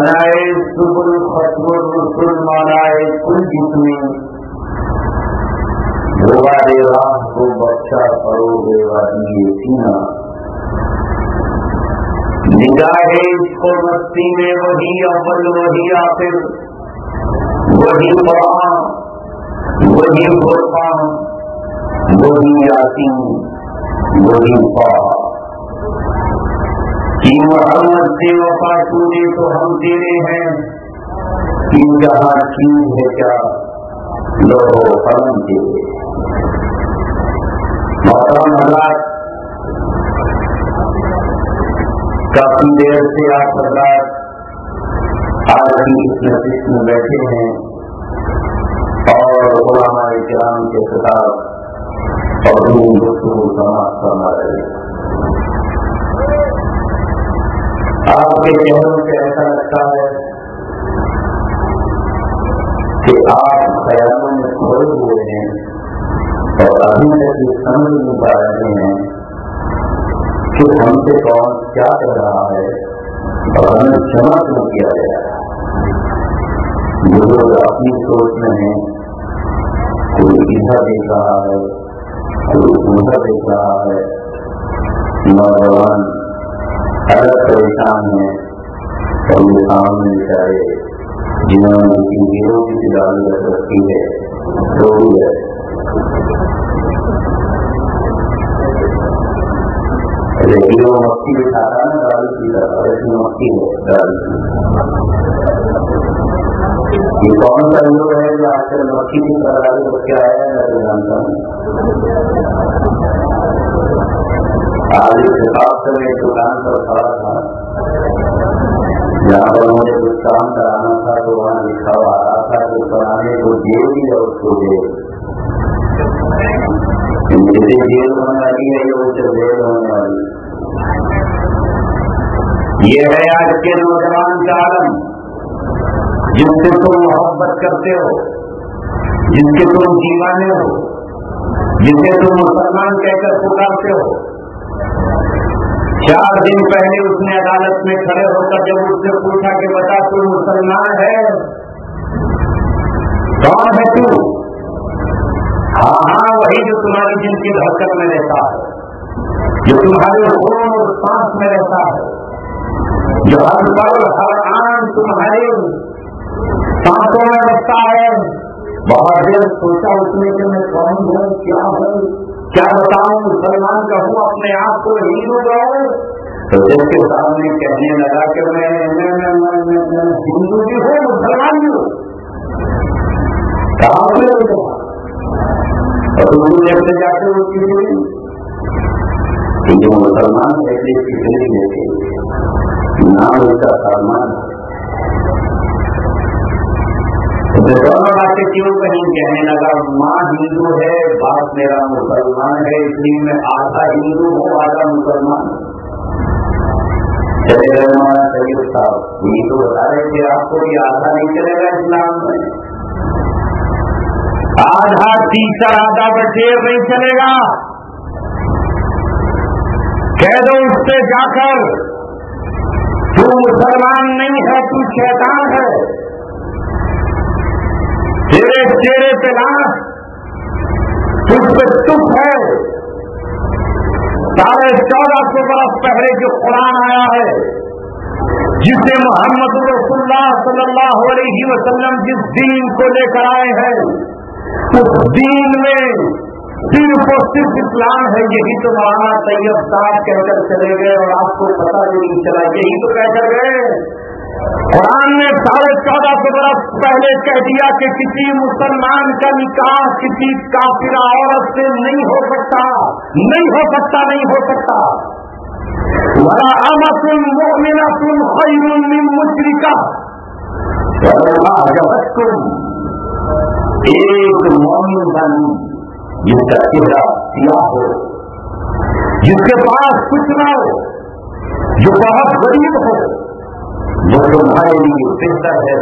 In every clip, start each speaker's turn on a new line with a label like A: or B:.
A: मनाए, सुबुल फतुल रसुल मनाए, कुल जितनी। देवा देवा को बख्शा करो देवा, दिए सीना निगाहे इसको मस्ती में, वही अवल वही आखिर। वही बड़ा वही गुरफा वही आती वही पा कि तो हम तेरे हैं। कि जहाँ क्यों है क्या? लो हम तेरे मौसम काफ़ी देर से आप हज़ार आज की इस नजीक में बैठे हैं और वो हमारे इकराम के खिलाफ और दूर दूर समाज फरमा रहे हैं। आपके चेहरों से ऐसा लगता है कि आप ख्यालों में खोए हुए हैं और अभी तक ये समझ नहीं पा रहे हैं कि हमसे कौन क्या कर रहा है और हमें क्षमा क्यों किया गया जो लोग अपनी सोच में है कोई इधर देख रहा है कोई उधर देख रहा है नौजवान अलग परेशान है और ये बेचारे जिन्होंने हीरो की दिलाली रख रखी है वो भी है हीरो मक्की बिठाता ना दारू पीता और इसमें मक्की है दारू ये कौन सा हीरो है जो आजकल मक्की की दारू बच के आया है मैं तो जानता हूँ। आज पर खड़ा था पर मुझे कुछ काम कराना था तो वहाँ लिखा हुआ आ रहा था कि कराने को उसको जेल होने वाली है उसे जेल होने वाली ये है आज के नौजवान का आलम जिससे तुम मोहब्बत करते हो जिसके तुम दीवाने हो, जिसे तुम मुसलमान कहकर पुकारते हो चार दिन पहले उसने अदालत में खड़े होकर जब उससे पूछा कि बता, तू मुसलमान है? कौन है तू? हाँ हाँ वही जो तुम्हारी जिनकी धड़कन में रहता है। जो तुम्हारे और सांस में रहता है। जो हर पल, हर आन तुम्हारे सांसों में बसता है। बहुत देर सोचा उसने कि मैं कौन हूँ, क्या हूँ? क्या बताऊँ? मुसलमान कहूँ अपने आप को हिंदू कहूँ तो जिसके सामने कहने लगा कि मैं हिंदू भी हूँ, मुसलमान भी हूँ। कहा और जब से जाकर वो खिचड़ी जो मुसलमान लेते नाम उसका सलमान दोनों बातें क्यों कहीं कहने लगा माँ हिंदू है बाप मेरा मुसलमान है इसलिए मैं आधा हिंदू हूँ आधा मुसलमान साहब ये तो बता रहे थे आपको ये आधा नहीं चलेगा इस्लाम में आधा टीचर आधा बटेर नहीं चलेगा कह दो उससे जाकर तू मुसलमान नहीं है तू शैतान है तेरे चेहरे पे लाश तुझ पे सुख है। साढ़े चौदह सौ बरस पहले जो कुरान आया है, जिसे मोहम्मद सल्लल्लाहु अलैहि वसल्लम जिस दीन को लेकर आए हैं, उस दीन में सिर्फ़ और सिर्फ़ इस्लाम है, यही तो मौलाना तैयब साहब कहकर चले गए और आपको पता नहीं चला, यही तो कहकर गए। कुरान ने साढ़े चौदह सौ बरस पहले कह दिया कि किसी मुसलमान का निकाह किसी काफिरा औरत से नहीं हो सकता। नहीं हो सकता, नहीं हो सकता। वरा अमतुल मोमिनतुल खैरुन मिन मुशरिका। एक मोमिन बन जिसका चेहरा सिया हो, जिसके पास कुछ ना हो, जो बहुत गरीब हो। जो तुम्हारे लिए बेहतर है,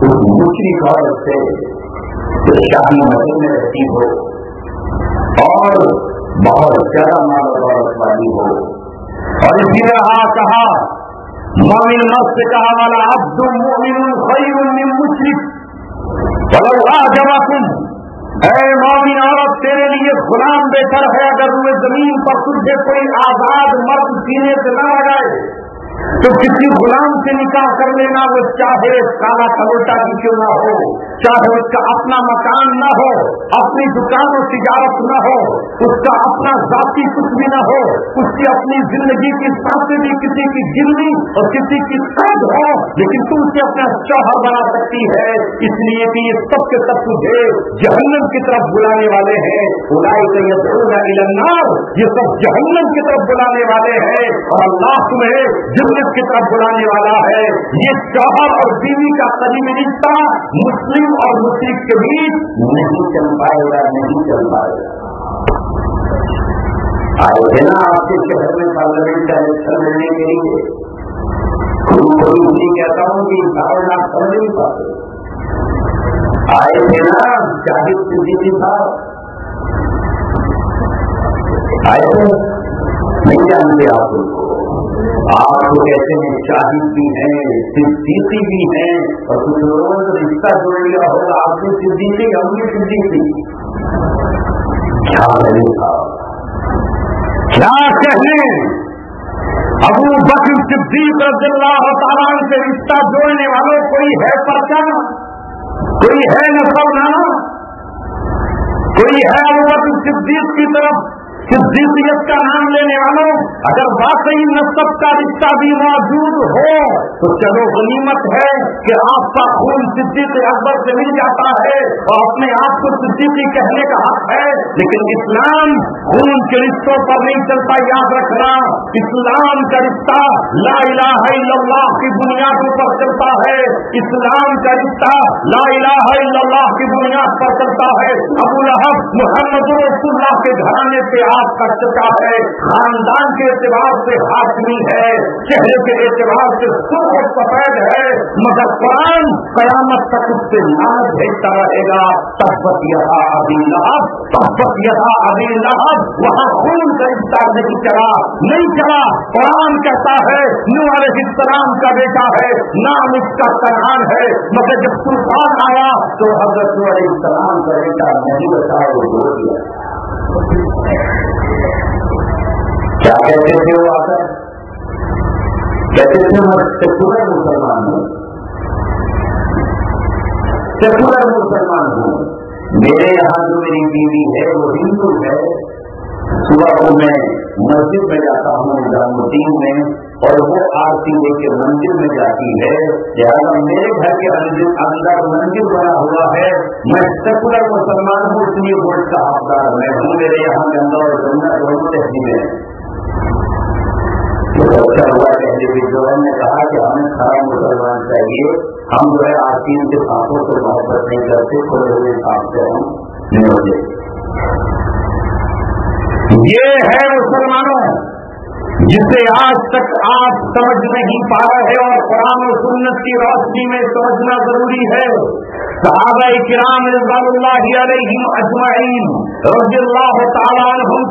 A: उस दूसरी औरत से जो शाही में रहती हो और बहुत ज़्यादा औरत वाली हो। और इसी तरह कहा, मोमिन मस्त कहा, वाला अब्दु मोमिन खैर मुशरिक। बलवा जमा तुम है मोमिन औरत, तेरे लिए गुलाम बेहतर है अगर तुम्हें ज़मीन पर तुझे कोई आज़ाद मर्द सीने से न लगाए। तो किसी गुलाम से निकाह कर लेना, वो चाहे काला कलोटा की क्यों ना हो, चाहे उसका अपना मकान न हो, अपनी दुकान और तिजारत न हो, उसका अपना जाति कुछ भी न हो, उसकी अपनी ज़िंदगी की साँसें भी किसी की गिरनी और किसी की कैद हो, लेकिन तू उसे अपना चौहर बना सकती है। इसलिए कि ये सब के सब तुझे जहन्नम की तरफ़ बुलाने वाले हैं। बुलाई तो इलन्नार, ये सब जहन्नम की तरफ़ बुलाने वाले हैं। और अल्लाह तुम्हें जन्नत की तरफ़ बुलाने वाला है। ये शौहर और बीवी का करीबी रिश्ता मुस्लिम और मुस्लिम के बीच नहीं चल पाएगा, नहीं चल पाएगा। आए आपके शहर में पार्लियामेंट का इलेक्शन लेने के लिए। नहीं कहता हूँ कि कारण आप समझ नहीं पाते। आए थे ना, ज़ाहिर सिद्दीकी साहब आए नहीं जानते आप उनको आप तो कहते हैं शाहिद भी है सिद्दीकी भी है, और कुछ लोगों ने रिश्ता जोड़ लिया होगा आपने सिद्दीकी हमने सिद्दीकी क्या करें क्या कहने अबू बकर सिद्दीक रजल्लाह ताला से रिश्ता जोड़ने वालों, कोई है पर्चा कोई है नसलना कोई है अबू बकर सिद्दीक की तरफ़ सिद्दीकियत का नाम लेने वालों, अगर वाकई नसब का रिश्ता भी मौजूद हो तो चलो गनीमत है कि आपका खून सिद्दीक अकबर से मिल जाता है और अपने आप को सिद्दीकी कहने का हक है। लेकिन इस्लाम खून के रिश्तों पर नहीं चलता, याद रखना, इस्लाम का रिश्ता ला इलाहा की बुनियादों पर चलता है। इस्लाम का रिश्ता ला इलाहा की बुनियाद पर चलता है। अबू लहब मोहम्मद रसूलुल्लाह के घराने पे आ बात कर चुका है। खानदान के एतबार से हाशमी है। चेहरे के एतबार से सुख सफ़ेद है। मगर कुरान कयामत तक उससे नाम भेजता रहेगा? तब्बत यहा अभी लहब तब्बत यहा अभी लहब वहाँ खून इंतज़ार नहीं चला नहीं चला कुरान कहता है, नू सलाम का बेटा है, नाम उसका कनान है। मगर जब तूफ़ान आया तो हज़रत सलाम का बेटा नहीं बताया वो बोल क्या कहते थे वो आकर? कहते थे मैं सेकुलर मुसलमान हूँ। सेकुलर मुसलमान हूँ। मेरे यहाँ जो मेरी बीवी है, वो हिंदू है। सुबह को मैं मस्जिद में जाता हूँ निजामुद्दीन में। और वो आरती लेके मंदिर में जाती है। लिहाजा मेरे घर के अंदर मंदिर बना हुआ है। मैं सेकुलर मुसलमान हूँ, इसलिए वोट का हकदार मैं हूँ मेरे यहाँ गंगा और गंगा दोनों तहसील है। अच्छा हुआ कहते विद्वान ने कहा कि हमें खरा मुसलमान चाहिए। हम जो है आरती के सांपों से मोहब्बत नहीं करते खुले हुए सांप से हम नहीं होते। ये है मुसलमानों। जिसे आज तक आप समझ नहीं पा रहे और कुरान और सुन्नत की रोशनी में समझना ज़रूरी है। सहाबा किराम अजमाइन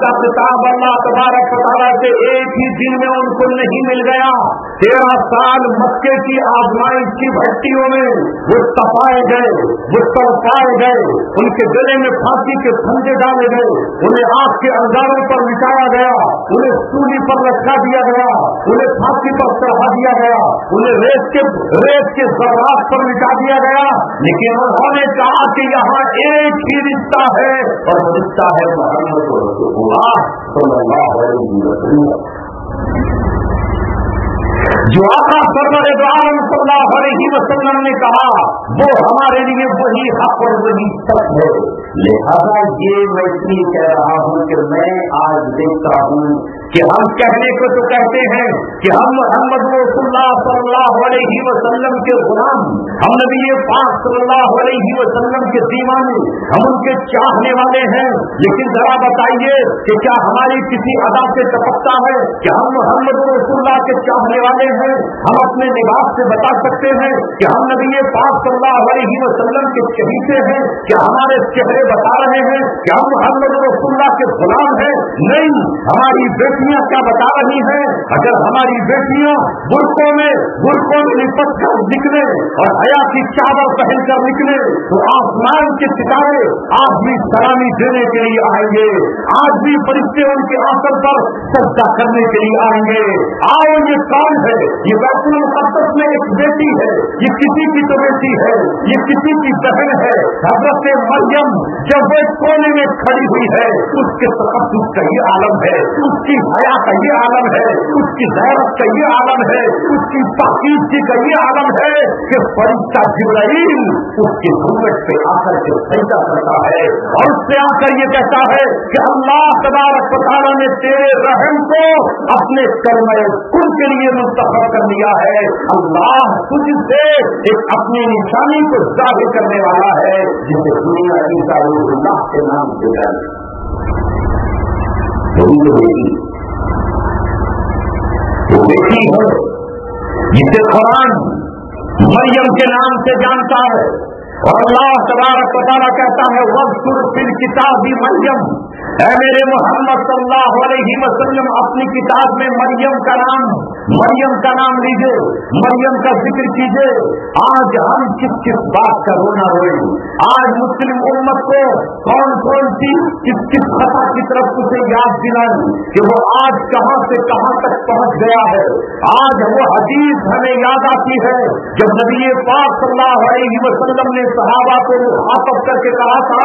A: का किताब अल्लाह तबारक ताला से एक ही दिन में उनको नहीं मिल गया। तेरह साल मक्के की आजमाइश की भट्टियों में वो तपाए गए, वो तड़पाए गए, उनके गले में फांसी के फंदे डाले गए, उन्हें आग के अंगारों पर मिटाया गया, उन्हें सूली पर रखा दिया गया, उन्हें फांसी पर चढ़ा दिया गया, उन्हें रेत के रेत के जरात पर मिटा दिया गया। लेकिन उन्होंने कहा कि यहाँ एक ही रिश्ता है। और रिश्ता है जो आका सरवर आलम सल्लल्लाहु अलैहि वसल्लम ने कहा, वो हमारे लिए वही हक और वही सच है। लिहाजा ये मैं इसलिए कह रहा हूँ कि मैं आज देखता हूँ कि हम कहने को तो कहते हैं कि हम मोहम्मद सल्लल्लाहु अलैहि वसल्लम के गुलाम, हम नबी पाक सल्लल्लाहु अलैहि वसल्लम के दीवाने, हम उनके चाहने वाले हैं। लेकिन जरा बताइए कि क्या हमारी किसी अदा से टपकता है कि हम मोहम्मद रसुल्लाह के चाहने वाले हैं? हम अपने निवास से बता सकते हैं कि हम नबी पाक सल्लल्लाहु अलैहि वसल्लम के चहीते हैं? क्या हमारे चेहरे बता रहे हैं कि हम मोहम्मद रसुल्लाह के गुलाम हैं? नहीं, हमारी बेटी बेटियाँ क्या बता रही हैं? अगर हमारी बेटियाँ बुरकों में बुरकों में लिपट कर निकले और हया की चादर पहन कर निकले तो आसमान के सितारे आज भी सलामी देने के लिए आएँगे। आज भी परिचय उनके आसन पर चर्चा करने के लिए आएँगे। आओ, ये कौन है, ये वैष्णव मुकदस में एक बेटी है, ये किसी की तो बेटी है, ये किसी की बहन है। हज़रत मरियम जब वो कोने में खड़ी हुई है, उसके तकदस का ये आलम है, उसकी हया का ये आलम है, उसकी गैरत का ये आलम है, उसकी पाकिदगी का ये आलम है कि फरिश्ता जिब्राइल उसके घूंघट पे आकर के सजदा करता है। और उससे आकर ये कहता है कि अल्लाह तबारक बताना ने तेरे रहम को अपने कर्म कुल के लिए मुंतखब कर लिया है। अल्लाह तुझसे एक अपनी निशानी को ज़ाहिर करने वाला है, जिसे दुनिया की के नाम से जाने। है जिसे कुरान मरियम के नाम से जानता है और अल्लाह तबारक कहता है वक्त फिर किताब मरियम। है। मेरे मोहम्मद सल्लल्लाहु अलैहि अपनी किताब में मरियम का नाम, मरियम का नाम लीजिए, मरियम का ज़िक्र कीजिए। आज हम किस किस बात का रोना रोए? आज मुस्लिम उम्मत को कौन कौन सी किस किस खता की तरफ़ उसे याद दिलाई कि वो आज कहाँ से कहाँ तक पहुँच गया है? आज वो हदीस हमें याद आती है जब नबी पाक सल्लल्लाहु अलैहि ने सहाबा को मुखातब करके कहा था,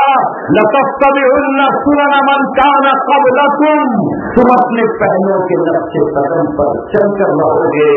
A: लतस्तबिउन सुनन मन कान कबलकुम तुम अपने पहलों के नक्शे कदम पर चल कर रहोगे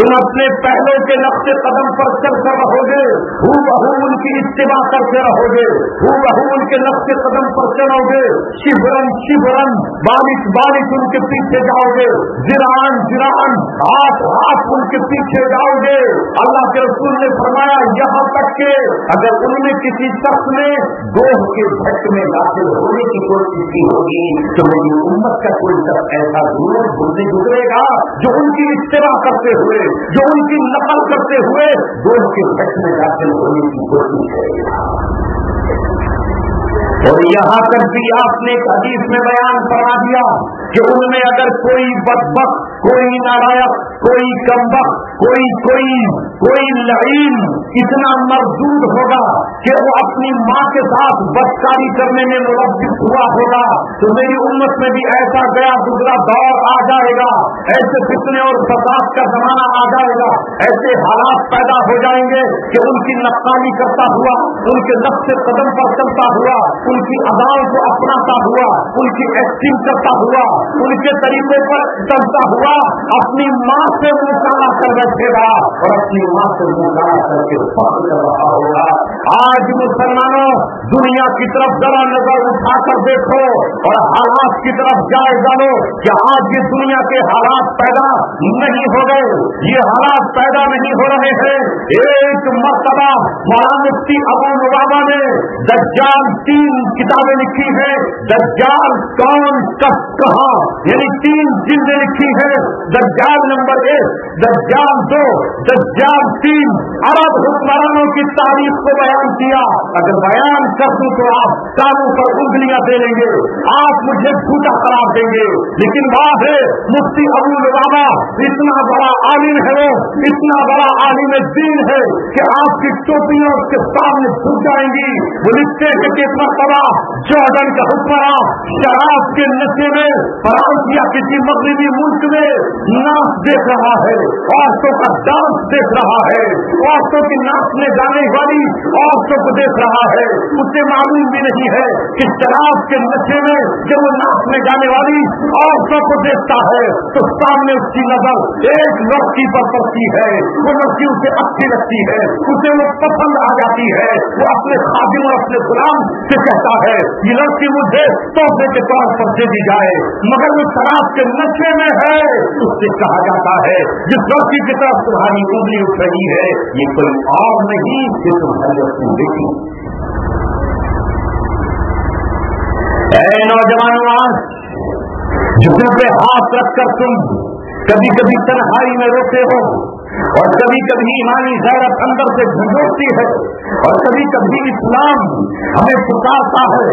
A: तुम अपने पहलों के नक्शे कदम पर चल कर रहोगे। हु बहू उनकी इस्तेमा करते रहोगे। हु बहू उनके नक्शे कदम पर चलोगे शिवरन शिवरन बारिश बारिश उनके पीछे जाओगे। जिरान जिरान, हाथ हाथ उनके पीछे जाओगे। अल्लाह के रसूल ने फरमाया, यहाँ तक के अगर उनमें किसी शख्स ने गोह के भट्ट में दाखिल होने की कोशिश की होगी तो मेरी उम्मत का कोई सब ऐसा दूर बुद्धि गुजरेगा, जो उनकी इस्तेमा करते हुए, जो उनकी नकल करते हुए दोष के घट में दाखिल होने की कोशिश करेगा। और यहाँ तक भी आपने एक हदीस में बयान करा दिया कि उनमें अगर कोई बदबक, कोई नारायक कोई कम्बक, कोई कोई कोई लईन इतना मजदूर होगा कि वो अपनी माँ के साथ बदकारी करने में मुलविस हुआ होगा तो मेरी उम्मत में भी ऐसा गया गुजरा दौर आ जाएगा। ऐसे फितने और फसाद का जमाना आ जाएगा। ऐसे हालात पैदा हो जाएँगे कि उनकी नक्काली करता हुआ, उनके नक्शे कदम पर चलता हुआ उनकी अदाओं को अपनाता हुआ, उनकी एक्टिंग करता हुआ, उनके तरीके पर चलता हुआ, अपनी माँ से मुकाला कर बैठेगा और अपनी माँ से मुकाला करके कर रहा होगा। आज मुसलमानों, दुनिया की तरफ़ जरा नज़र उठा कर देखो और हालात की तरफ़ जाए जानो कि आज ये दुनिया के हालात पैदा नहीं हो गए। ये हालात पैदा नहीं हो रहे हैं। एक मरतबा मौलाना मुफ्ती अबू मुबाबा ने दज्जाल तीन किताबें लिखी है। दज्जाल कौन कब कहा? यानी तीन जिल्दें लिखी है। दज्जाल नंबर एक, दज्जाल दो, दज्जाल तीन। अरब हुक्मरानों की तारीफ़ को बयान किया। अगर बयान कर दूँ तो आप कानों पर उंगलियाँ दे लेंगे। आप मुझे झूठा करार देंगे। लेकिन बात है, मुफ्ती अबू बाबा इतना बड़ा आलिम है वो, इतना बड़ा आलिम दीन है कि आपकी टोपियाँ उसके सामने झुक जाएँगी। वो लिखते हैं कि मरतबा जॉर्डन का हुक्मरा शराब के नशे में फ्रांस या किसी मगरबी मुल्क में नाच देख रहा है। औरतों का डांस देख रहा है। औरतों की नाचने जाने वाली औरतों को देख रहा है। उसे मालूम भी नहीं है कि शराब के नशे में जब वो नाचने जाने वाली औरतों को देखता है तो सामने उसकी नज़र एक लड़की पर पड़ती है। वो लड़की उसे अच्छी लगती है। उसे वो पसंद आ जाती है। वो अपने खादिम और अपने गुलाम से कहता है ये लड़की मुझे तोहफे के तौर पर दे दी जाए, मगर वो शराब के नशे में है, उससे कहा जाता है, जिस लड़की की तरफ़ तुम्हारी उंगली उठ रही है, ये कोई और नहीं, ये तुम्हारी अपनी बेटी। नौजवानों झुकने पे हाथ रखकर तुम कभी कभी तनहाई में रोते हो, और कभी कभी ईमानी गैरत अंदर से झंझोड़ती है। और कभी कभी इस्लाम हमें पुकारता है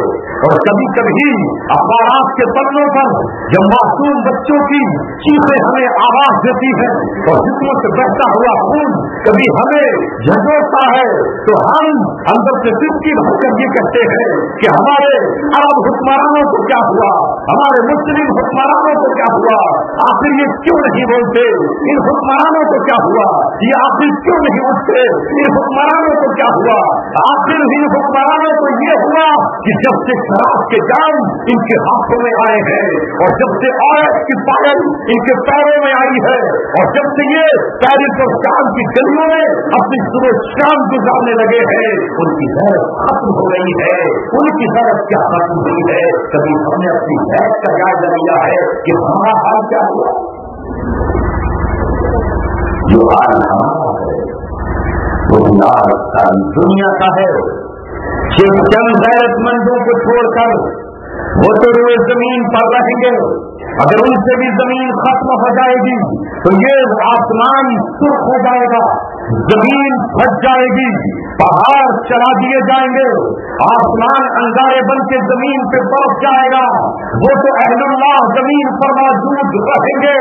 A: और कभी कभी अखबार के पन्नों पर जब मासूम बच्चों की चीज़ें हमें आवाज़ देती है और जिसमें से बहता हुआ खून कभी हमें झंझोड़ता है तो हम अंदर से सिद्धि भरकर ये कहते हैं कि हमारे अरब हुक्मरानों को क्या हुआ? हमारे मुस्लिम हुक्मरानों को क्या हुआ? आखिर ये क्यों नहीं बोलते? इन हुक्मरानों को क्या हुआ? ये आखिर क्यों नहीं उठते इन हुक्मरानों को क्या हुआ? आखिर इन हुक्मरानों को ये हुआ कि जब से शराब के जाम इनके हाथों में आए हैं, और जब से औरत की पायल इनके पैरों में आई है, और जब से ये पैरिस और शाम की गलियों में अपनी सुबह शाम गुजारने लगे हैं, उनकी हैरत खत्म हो गई है, उनकी हैरत क्या खत्म हुई है? कभी हमने अपनी हैरत का जायजा लिया है कि हमारा हाल क्या हुआ? जो हाल हमारा वो दुनिया का है। कि चंद गैरतमंदों को छोड़कर वो तो रोज ज़मीन पर रहेंगे। अगर उनसे भी ज़मीन खत्म हो जाएगी तो ये आसमान सुख हो जाएगा। ज़मीन फट जाएगी। पहाड़ चला दिए जाएँगे। आसमान अंगारे बन के ज़मीन पे बरफ जाएगा। वो तो अहलुल्लाह ज़मीन पर मौजूद रहेंगे।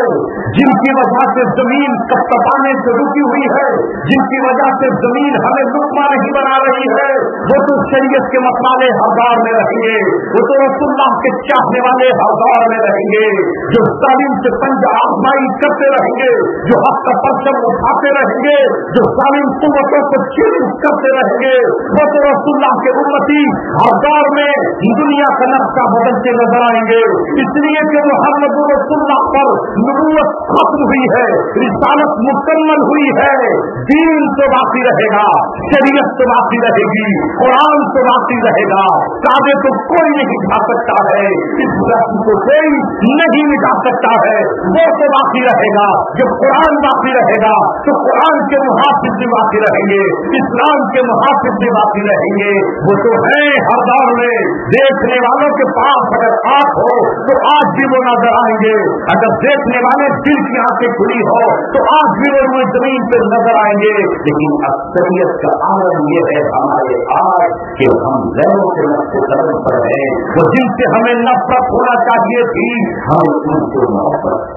A: जिनकी वजह से ज़मीन कपकपाने से रुकी हुई है, जिनकी वजह से ज़मीन हमें लुकमा नहीं बना रही है, वो तो शरीयत के मसाले हरदार में रहेंगे। वो तो रसुल्लाह के चाहने वाले हरदार में रहेंगे। जो तालीम से पंज आजमाई करते रहेंगे, जो हक का परचम उठाते रहेंगे, जो सालिम कुतों को चीज़ करते रहेंगे वो तो रसुल्ला के उन्नति हज़ार में दुनिया का नक्शा बदलते नज़र आएँगे। इसलिए कि मोहम्मद रसुल्ला पर नबूत खत्म हुई है, रिसालत मुकम्मल हुई है। दीन तो बाकी रहेगा, शरीयत तो बाकी रहेगी, कुरान तो बाकी रहेगा। काबे तो कोई नहीं खा सकता है, इस रस्म को कोई नहीं मिटा सकता है। वो तो बाकी रहेगा, जब कुरान बाकी रहेगा तो कुरान के मुहाफिज भी बाकी रहेंगे। इस्लाम के मुहाफिज भी बाकी रहेंगे। वो तो है हर दौर में। देखने वालों के पास अगर आँख हो तो आज भी वो नज़र आएँगे। अगर देखने वाले दिल की आँखें खुली हो तो आज भी वो ज़मीन पर नज़र आएँगे। लेकिन अक्सरियत का आनंद ये है हमारे आज कि हम गैरों के नक्शे कदम पर हैं। वो जिनसे हमें नफरत होना चाहिए थी। हम उनको मोहब्बत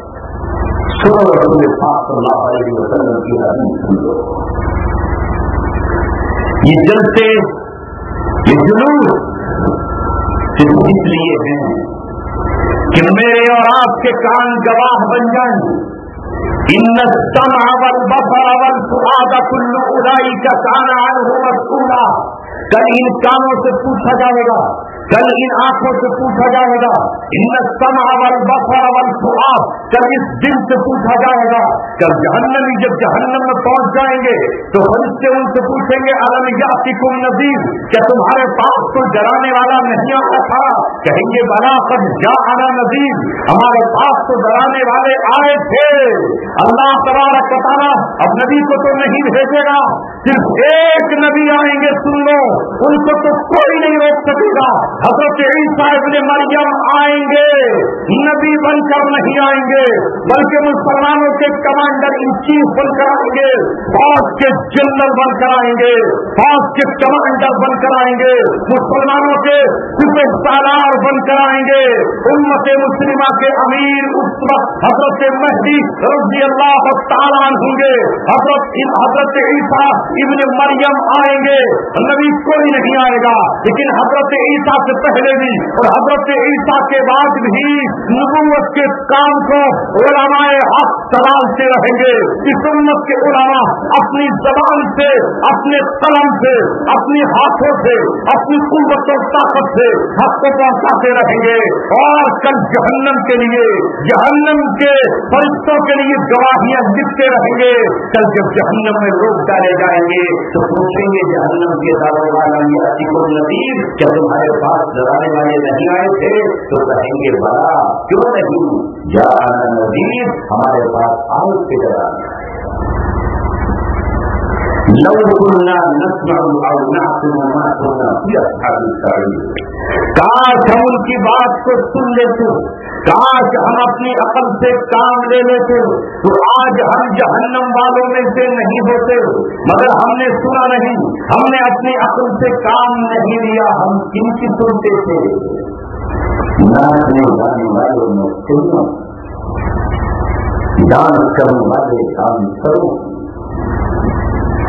A: सुनो रसूल पाक सल्लल्लाहु अलैहि वसल्लम की हदीस सुन। लो ये जलते, ये जुलूस सिर्फ़ इसलिए हैं कि मेरे और आपके कान गवाह बन जाए। इन समावल बफावल सुहादा कुल्लू उदाई का काना अनुभव कल इन कानों से पूछा जाएगा कल इन आँखों से पूछा जाएगा इन समावल बफरावल सुहाब कल इस दिल से पूछा जाएगा कल जहन्नमी जब जहन्नम में पहुँच जाएँगे तो फरिश्ते उनसे पूछेंगे, अलम यातिकुम नजीर क्या तुम्हारे पास तो डराने वाला नहीं आता था? कहेंगे बना कब जा आना नजीर हमारे पास तो डराने वाले आए थे। अल्लाह तबारक बताना अब नबी को तो नहीं भेजेगा। सिर्फ़ एक नबी आएँगे, सुन लो, उनको तो कोई नहीं रोक सकेगा। हज़रत ईसा इब्ने मरियम आएँगे, नबी बनकर नहीं आएँगे, बल्कि मुसलमानों के कमांडर इन चीफ बनकर आएँगे, फौज के जनरल बनकर आएँगे, फौज के कमांडर बनकर आएँगे, मुसलमानों के सुपर सालार बनकर आएँगे। उम्मत मुस्लिमा के अमीर उस वक्त हज़रत महदी रज़ी अल्लाह होंगे हज़रत हज़रत ईसा इब्ने मरियम आएँगे, नबी कोई नहीं आएगा। लेकिन हज़रत ईसा से पहले भी और हज़रत ईसा के बाद भी नबूवत के काम को उलमाए हक चलाते रहेंगे। इस उम्मत के उलमा अपनी जबान से, अपने कलम से, अपनी हाथों से, अपनी कुत और ताकत से हक को पहुंचाते रहेंगे। और कल जहन्नम के लिए, जहन्नम के फरिश्तों के लिए गवाहियाँ लिखते रहेंगे। कल जब जहन्नम में लोग डाले जाएँगे तो पूछेंगे जहन्नम के दारोगा नदीर क्या तुम्हारे पास डराने वाले नहीं आए थे तो कहेंगे, बड़ा, क्यों नहीं? जाना नदीर हमारे पास आए। थे डराने लौकुल्ला काश हम उनकी बात को सुन लेते। काश हम अपनी अकल से काम ले लेते तो आज हम जहन्नम वालों में से नहीं होते। मगर हमने सुना नहीं, हमने अपनी अकल से काम नहीं लिया, हम किनकी सुनते थे। नाचने गाने वालों में सुनो। डांस करने वाले काम करो।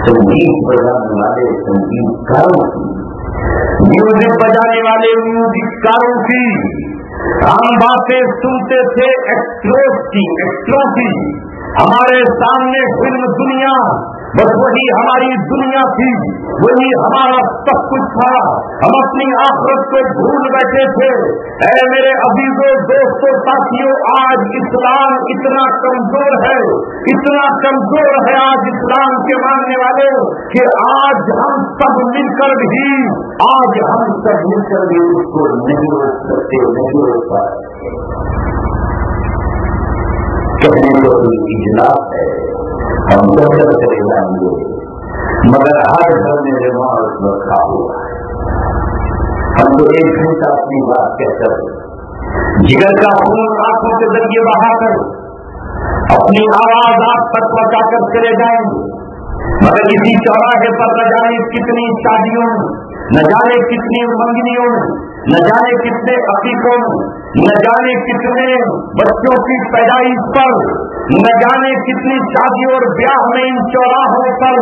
A: संगीत बजाने वाले संगीतकारों की म्यूज़िक बजाने वाले म्यूजिककारों की हम बातें सुनते थे एक्ट्रोस की एक्ट्रो की हमारे सामने फ़िल्म दुनिया बस वही हमारी दुनिया थी, वही हमारा सब कुछ था। हम अपनी आखरत को भूल बैठे थे। ऐ मेरे अजीजों, दोस्तों, साथियों, आज इस्लाम इतना कमज़ोर है, इतना कमज़ोर है आज इस्लाम के मानने वाले, कि आज हम सब मिलकर भी, आज हम सब मिलकर भी उसको नहीं रोक सकते नहीं रोक पाए कहने को इजलास है। हम सब चले जाएँगे मगर हर घर में रिवाज रखा हुआ है हम तो एक घंटा अपनी बात कहकर जिगर का खून आँखों के ज़रिए बहाकर अपनी आवाज़ आप तक पहुंचाकर चले जाएँगे। मगर इसी चौराहे पर न जाने कितनी शादियों में, न जाने कितनी मंगनियों में, न जाने कितने अतीकों में न जाने कितने बच्चों की पैदाइश पर, न जाने कितनी शादी और ब्याह में इन चौराहों पर।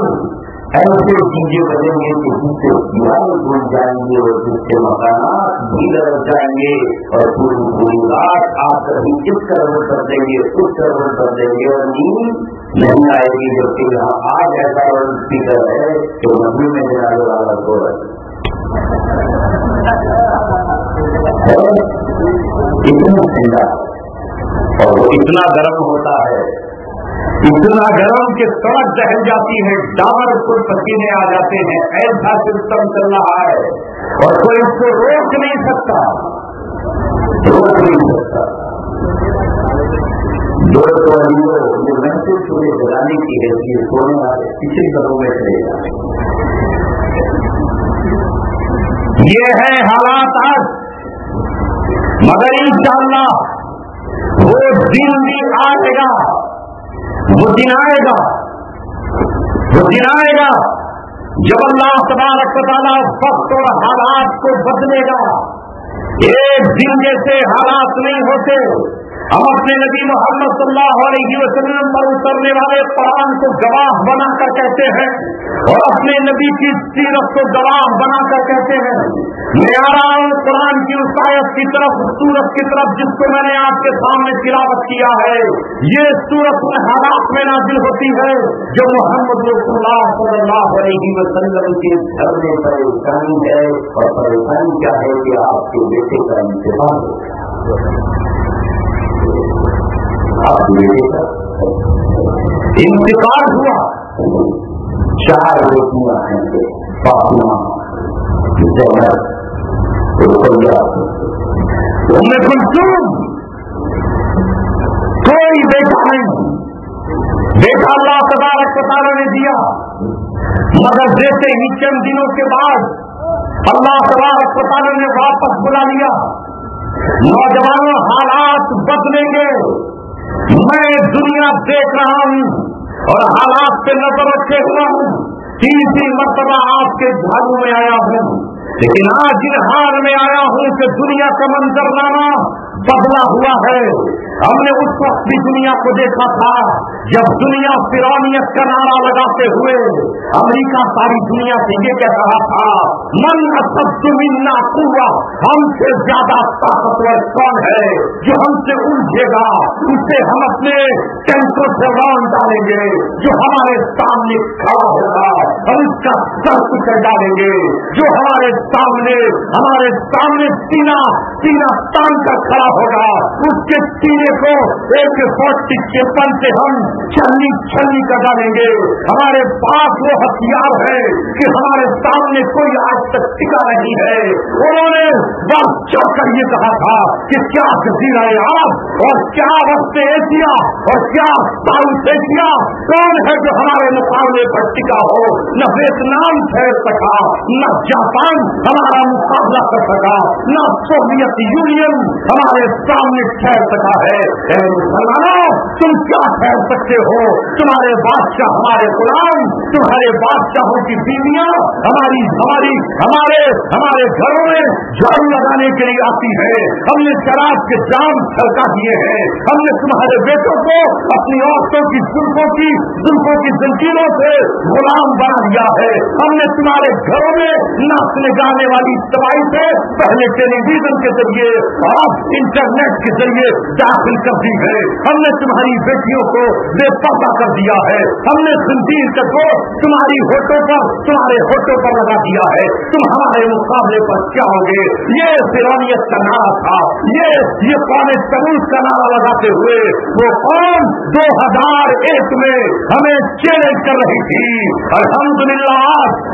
A: ऐसे चीज़ें बनेंगे कि जिससे दीवार भूल जाएँगे और जिससे मकानात भी लग जाएँगे और पूरी पूरी रात आप कभी इस तरह कर देंगे, उस तरह कर देंगे और नींद नहीं आएगी। जबकि यहाँ आज ऐसा स्पीकर है तो नदी में जाने वाला को इतना ठंडा और वो इतना गर्म होता है। इतना गर्म कि सड़क दहल जाती है डार को पसीने आ जाते हैं, ऐसा सिस्टम चल रहा है। और कोई उसको रोक नहीं सकता। रोक नहीं सकता। दोस्तों महसूस हुए जलाने की हैसियत सोने वाले पिछली कदों में चले जाए ये है हालात आज। मगर इंशाला वो दिन भी आएगा, वो दिन आएगा, वो दिन आएगा जब अल्लाह तबारक ताला वक्त और हालात को बदलेगा। एक दिन जैसे हालात नहीं होते हम अपने नबी मोहम्मद सल्लल्लाहु अलैहि वसल्लम पर उतरने वाले कुरान को गवाह बनाकर कहते हैं और अपने नबी की सीरत को गवाह बनाकर कहते हैं। मैं आ हूँ कुरान की उस आयत की तरफ़, सूरत की तरफ़ जिसको मैंने आपके सामने तिलावत किया है, ये सूरत में हालात में नाजिल होती है, जो मोहम्मद के है। और परेशानी क्या है कि आपके बेटे का इंतज़ार आपके का इंतज़ार हुआ। चार रोटियाँ हैं उम्मे कुलसुम। कोई बेटा नहीं। बेटा अल्लाह तबारक ताला ने दिया। मगर जैसे ही चंद दिनों के बाद अल्लाह तबारक ताला ने वापस बुला लिया। नौजवानों, हालात बदलेंगे। मैं दुनिया देख रहा हूँ और हालात पे नज़र रखे हुआ हूँ। तीसरी मरतबा आपके झाड़ू में आया हूँ। लेकिन आज इन हाल में आया हूँ कि दुनिया का मंजर लाना बदला हुआ है। हमने उस वक्त भी दुनिया को देखा था, जब दुनिया फिरौनियत का नारा लगाते हुए अमेरिका सारी दुनिया से ये कह रहा था, मन असमिन्ना पूरा हमसे ज़्यादा ताकतवर कौन है जो हमसे उलझेगा? उसे हम अपने टेंटों से रौन डालेंगे, जो हमारे सामने खड़ा होगा हम उसका सर कुचल डालेंगे, जो हमारे सामने हमारे सामने सीना सीना तान कर खड़ा होगा, उसके सीने को एक फोर्टी चेपन से हम छलनी छलनी कर डालेंगे हमारे पास वो हथियार है कि हमारे सामने कोई आज तक टिका नहीं है। उन्होंने बस चढ़कर ये कहा था कि क्या जजीरा अरब और क्या वक्त एशिया, और क्या साउथ एशिया? कौन है जो हमारे मुकाबले पर टिका हो? न वियतनाम ठहर सका न जापान हमारा मुकाबला कर सका, न सोवियत यूनियन हमारे सामने ठहर सका है। तुम क्या ठहर सकते हो? तुम्हारे बादशाह हमारे गुलाम, तुम्हारे बादशाहों की बीवियाँ, हमारी हमारी, हमारे हमारे घरों में झाड़ू लगाने के लिए आती है। हमने शराब के जाम छलका दिए हैं। हमने तुम्हारे बेटों को, अपनी औरतों की जुल्फों की जुल्फों की जंजीरों से गुलाम बना दिया है। हमने तुम्हारे घरों में नाचने गाने वाली दवाई से पहले टेलीविज़न के ज़रिए और इंटरनेट के ज़रिए दाखिल कर दी है। हमने तुम्हारी बेटियों को बेपर्दा कर दिया है। हमने संजीर को तुम्हारी होटों पर, तुम्हारे होटों पर लगा दिया है। तुम हमारे मुकाबले पर क्या होगे? ये सिरानियत का नारा था। ये ये कौन तरूस का नारा लगाते हुए वो कौन दो हज़ार एक में हमें चैलेंज कर रही थी। अल्हम्दुलिल्लाह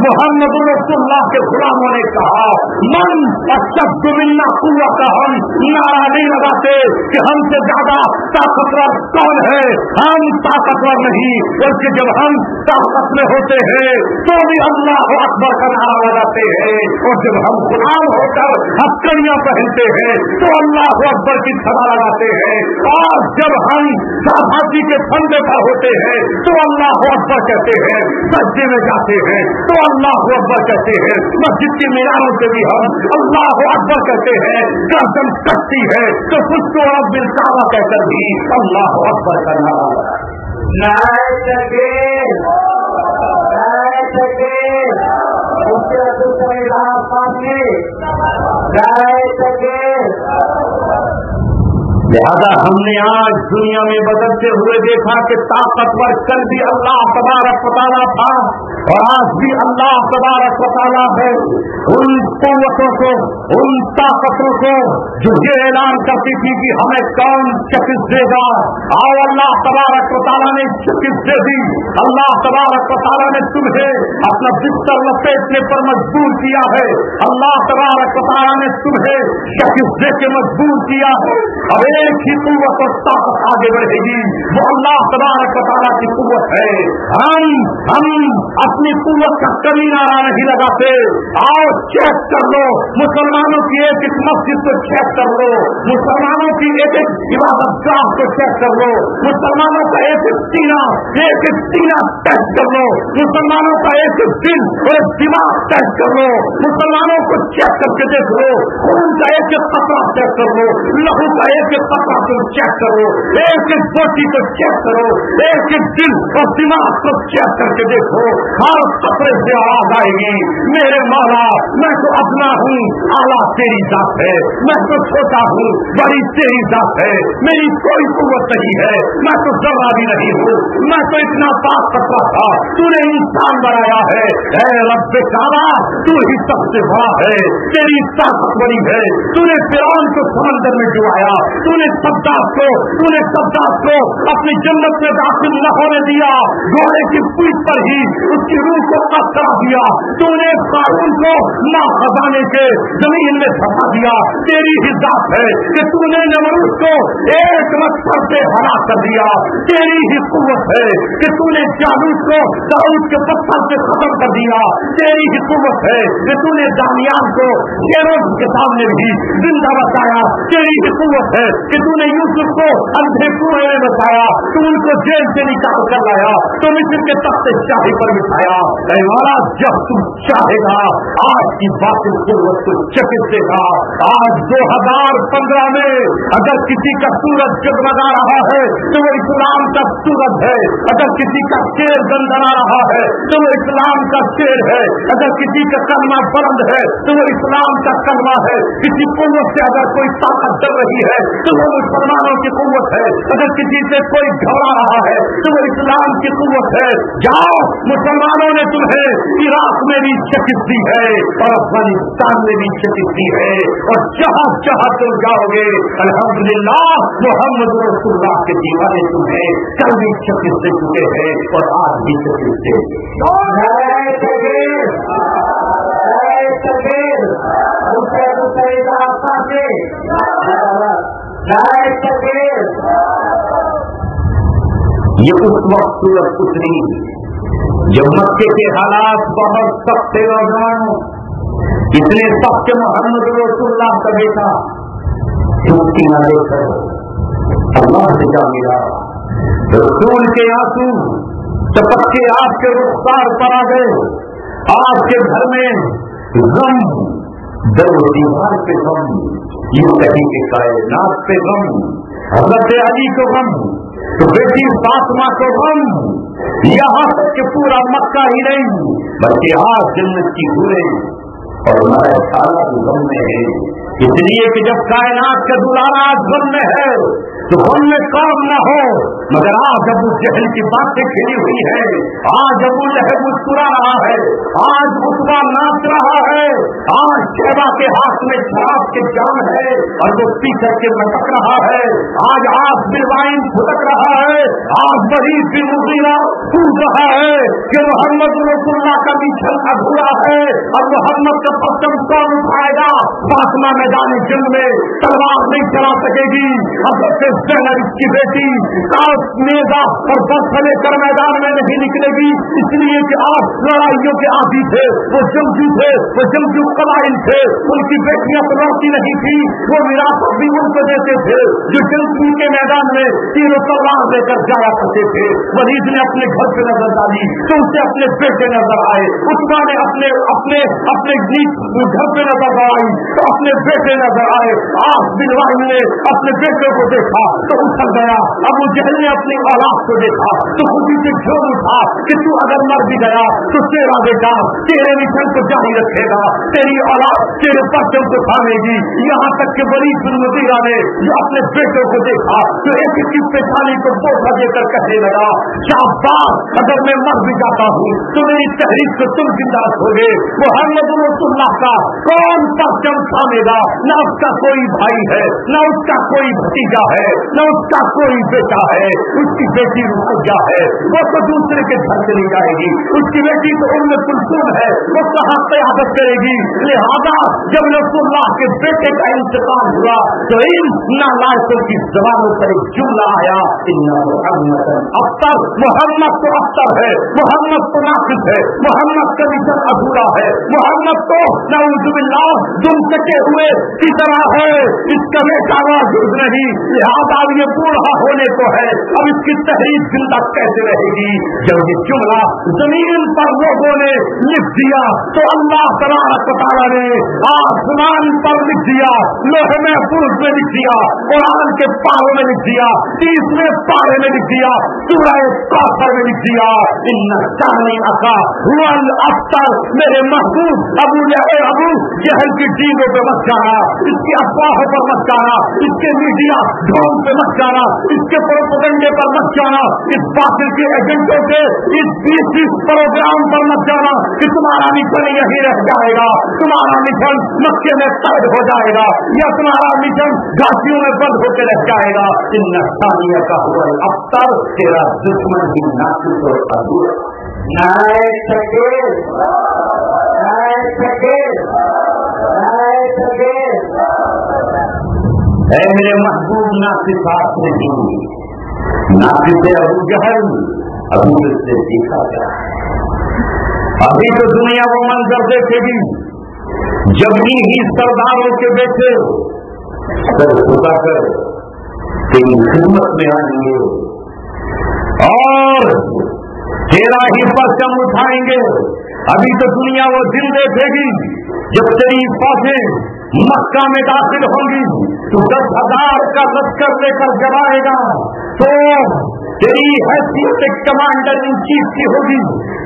A: मोहम्मद रसुल्लाह के गुलामों ने कहा, मन अशब्द मिलना पूरा का हम नारा नहीं लगाते कि हमसे ज़्यादा ताकतवर कौन है? हम ताकतवर नहीं, बल्कि जब हम ताकत में होते हैं तो भी अल्लाह अकबर का नारा लगाते हैं। और जब हम गुलाम होकर हथकड़ियाँ पहनते हैं तो अल्लाह अकबर की सदा लगाते हैं। और जब हम साथी के फंदे पर होते हैं तो अल्लाह अकबर कहते हैं, सज्जे में जाते हैं तो अल्लाह अकबर कहते हैं मस्जिद के मीनारों से भी हम अल्लाह अकबर कहते हैं गर्दन कटती है तो कुछ तो आप बिल कहकर भी अल्लाह अकबर का नारा लिहाजा हमने आज दुनिया में बदलते हुए देखा कि ताकतवर कल भी अल्लाह तबारक पताला था और आज भी अल्लाह तबारक पताला है। उन कुतों को, उन ताकतों को जो ये ऐलान करती थी कि हमें कौन चिकित्स देगा? आओ अल्लाह तबारक वाला ने चिकित्स दे दी। अल्लाह तबारक वाला ने तुम्हें अपना बिस्तर लपेटने पर मजबूर किया है। अल्लाह तबारक वाला ने तुम्हें चिकित्स दे के मजबूर किया है। अब एक ही कुत और ताकत आगे बढ़ेगी वो अल्लाह तबारक वाला की कुत है। हम हम अपनी कुत का कमी नारा नहीं लगाते। आओ चेक कर लो। मुसलमानों की एक एक मस्जिद को चेक कर लो। मुसलमानों की एक एक इबादत गाह को चेक कर लो। मुसलमानों का एक एक सीना, एक एक सीना टेस्ट कर लो। मुसलमानों का एक एक दिल और एक दिमाग टेस्ट कर लो। मुसलमानों को चेक करके देख लो। खून का एक एक कपड़ा चेक कर लो। लहू का एक एक कपड़ा तुम चेक करो। एक एक बोटी को चेक करो। एक एक दिल और दिमाग को चेक करके देखो। हर कपड़े से आवाज़ आएगी। मेरे माला, मैं तो अपना हूँ। आला तेरी जात है। मैं तो छोटा हूँ। बड़ी तेरी जात है। मेरी कोई कुत नहीं है। मैं तो जरा भी नहीं हूँ। मैं तो इतना पाप सकता था। तूने इंसान बनाया है। तू ही सबसे बड़ा है। तेरी ताकत बड़ी है। तूने फिरौन को समंदर में तूने सद्दात को, तूने सद्दात को अपनी जन्नत में दाखिल न होने दिया। घोड़े की पीठ पर ही उसकी रूह को कस दिया। तूने कानून को माँ खजाने के ज़मीन में फंसा दिया। तेरी ही जात है कि तूने नमरूद को एक मत्सर से हरा कर दिया। तेरी ही कुत है कि तूने जालूस को दाऊद के पत्थर से खत्म कर दिया। तेरी ही कुत है कि तूने दानियाल को शेरों के सामने भी ज़िंदा बताया। तेरी ही कुत है कि तूने यूसुफ को अंधे कुएँ में बताया तू उनको जेल से निकाल कर लाया तो मिस्र के तख्ते शाही पर बिठाया। वाला जब तुम चाहेगा, आज की बात कुत को चकित देगा। आज दो हज़ार पंद्रह में अगर किसी का सूरज जगमगा रहा है तो वो इस्लाम का सूरज है। अगर किसी का शेर गंदना रहा है तो वो इस्लाम का शेर है। अगर किसी का कलमा बुलंद है तो वो इस्लाम का कलमा है। किसी कुत से अगर कोई ताकत चल रही है तो वो मुसलमानों की कुत है अगर किसी से कोई घबरा रहा है तो वो इस्लाम की कुत है जाओ मुसलमानों ने तुम्हें इराक में भी शिकित दी है और अफ़गानिस्तान में भी शिकित दी है और जहाँ जहाँ तुम जाओगे अल्हम्दुलिल्लाह मोहम्मद रसूलुल्लाह के दीवाने तुम्हें कल भी शिकित दे चुके हैं और आज भी ये उस वक्त सूरत उतरी जब मक्के के हालात बहुत सख्त नौजवानों इतने सख्त मोहम्मद रसूलुल्लाह का बेटा चुटकी न लेकर अल्लाह से जा मिला? रसूल के आँसू चपक के आपके रुखसार पर आ गए। आपके घर में गम दर दीवार पे गम यू कहीं के कायनात पे गम हज़रत अली को गम तो बेटी फातमा को गम यहाँ तक के पूरा मक्का ही नहीं बल्कि आज जन्नत की हुए और हमारा सारा गम में है इसलिए कि जब कायनात का दुलारा आज गम में है तो हम में काम न हो, मगर आज अबू जहल की बातें खिली हुई है, आज अबू लहब मुस्कुरा रहा है, आज उतवा नाच रहा है, आज शेबा के हाथ में शराब के जान है, और वो पी करके लटक रहा है, आज आप बिलवाइन फुटक रहा है, आज मरीज़ भी मुजीरा टूट रहा है कि मोहम्मद रसुल्ला का भी छल अधूरा है, और मोहम्मद का पत्थर कौन उठाएगा? फातमा मैदान जंग में तलवार नहीं चला सकेगी अब जैनब की बेटी साउथ नेता और बस लेकर मैदान में नहीं निकलेगी, इसलिए कि आप लड़ाइयों के आदि थे, वो जमजू थे, वो जमजू कबाइल थे, उनकी बेटियाँ तो नहीं थी, वो विरासत भी उनको देते थे, जो जमजू के मैदान में तीनों तलवार लेकर जाया करते थे। मरीज़ ने अपने घर पे नज़र डाली तो उसे अपने बेटे नज़र आए उसका ने अपने अपने अपने घर पे नज़र आई तो अपने बेटे नज़र आए। आप बिलवाई ने अपने बेटे को देखा तो उछल गया अब जहल ने अपनी औलाद को देखा तो खुशी से झोल उठा कि तू अगर मर भी गया तो तेरा बेटा तेरे मिशन को जारी रखेगा तेरी औलाद तेरे परचम को थामेगी यहाँ तक के बड़ी सुनमतीरा ने जो अपने बेटों को देखा तो एक एक पेशानी को बोझा देकर कहने लगा, शाबाश अगर मैं मर भी जाता हूँ। तो मेरी तहरीक को तुम ज़िंदा रखोगे। मोहम्मद रसुल्लाह का कौन परचम थामेगा? न उसका कोई भाई है न उसका कोई भतीजा है। न उसका कोई बेटा है, उसकी बेटी रुपया है, वो तो दूसरे के घर चली जाएगी। उसकी बेटी तो उनमें कुलसुम है, वो कहाँ कयादत करेगी? लिहाजा जब रसुल्लाह के बेटे का इंतकाल हुआ तो इन नालायकों की जबानों पर एक जुमला आया अख्तर। मोहम्मद तो अख्तर है, मोहम्मद तो नासिक है, मोहम्मद का मिशन अधूरा है। मोहम्मद तो नौजुबिल्ला दुम सके हुए की तरह है, इसका बेटा नहीं लिहाजा अब ये बूढ़ा होने को है। अब इसकी तहरीर ज़िंदा कैसे रहेगी? जब ये जुमला ज़मीन पर लोगों ने लिख दिया तो अल्लाह तबारक ताला ने आसमान पर लिख दिया, लोहे में पुरुष में लिख दिया, कुरान के पारों में लिख दिया तीसवें पारे में लिख दिया, सूरह कौसर में लिख दिया। इन चानी अका हुअल अख्तर मेरे महबूब अबू अबू, जहल की टीमों पे मत जाना, इसकी अफवाहों पर मत जाना, इसके मीडिया ढोंग पे मत जाना, इसके प्रोपोगंडे पर मत जाना, इस बातिल के एजेंटों के इस बीस इस प्रोग्राम पर मत जाना कि तुम्हारा मिशन यही रह जाएगा, तुम्हारा मिशन मक्के में कैद हो जाएगा, या तुम्हारा मिशन घाटियों में बंद होकर रह जाएगा। इन नक्सानिया का हुआ अख्तर तेरा दुश्मन भी नासिक और अधूरा
B: नाय सके नाय सके नाय सके
A: है मेरे महबूब नासिक साथ में दी। नासिक से अबू जहल, अबू से सीखा गया। अभी तो दुनिया वो मंजर जब भी ही सरदारों के बेटे सर झुकाकर तेरी खिदमत में आएँगे और तेरा ही परचम उठाएँगे। अभी तो दुनिया वो दिन देखेगी, जब तेरी फौजें मक्का में दाखिल होंगी तो दस हज़ार का लश्कर लेकर जब आएगा तो तेरी हैसियत एक कमांडर इन चीफ की होगी।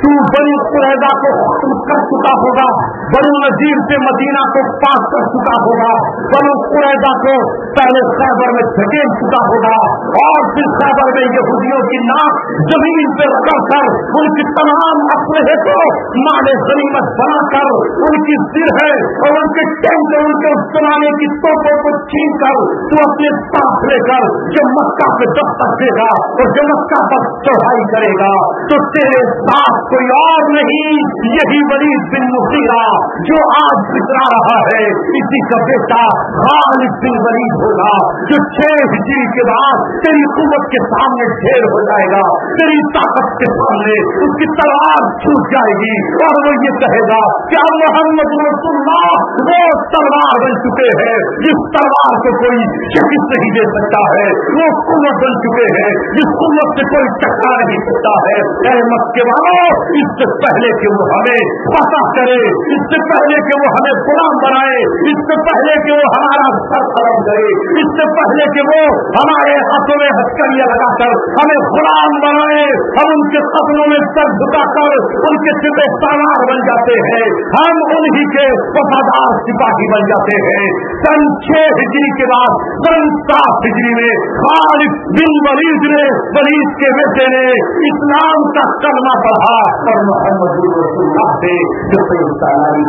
A: तू बड़ी कुरैदा को खत्म कर चुका होगा। बड़ी नजीर से मदीना को पास कर चुका होगा। बड़ी कुरैदा को पहले साइबर में धकेल चुका होगा। और फिर साइबर में यहूदियों की नाक ज़मीन पे रगड़ कर उनकी तमाम अपने को माले गनीमत बनाकर उनकी सिर है और उनके टेंट उनके जमाने की तोपों को छीन कर तू अपने साथ लेकर जो मक्का पे दस्तक देगा और जो मक्का पर चढ़ाई करेगा तो तेरे साथ कोई और नहीं। यही बड़ी बिन मुसीरा, जो आज बितरा रहा है, इसी का बेटा खालिद बिन वलीद होगा, जो छह हिजरी के बाद तेरी कुवत के सामने ढेर हो जाएगा, तेरी ताकत के सामने उसकी तलवार छूट जाएगी। और वो ये कहेगा क्या मोहम्मद रसुल्लाह वो तलवार बन चुके हैं, जिस तलवार को कोई शिकित नहीं दे सकता है, वो कुमत बन चुके हैं जिस कुवत से कोई टकरा नहीं सकता है। अहमद के वालों इससे पहले कि वो हमें पता करे, इससे पहले कि वो हमें गुलाम बनाए, इससे पहले कि वो हमारा सर खत्म करे, इससे पहले कि वो हमारे हाथों में हथकड़ियाँ लगाकर हमें गुलाम बनाए। हम उनके कदमों में सर झुकाकर उनके सिपे सालार बन जाते हैं। हम उन्हीं के वफादार सिपाही बन जाते हैं। सन छह हिजरी के बाद, सन सात हिजरी में खालिद बिन वलीद ने वलीद के बेटे ने इस्लाम का कलमा पढ़ा। और मोहम्मद से जो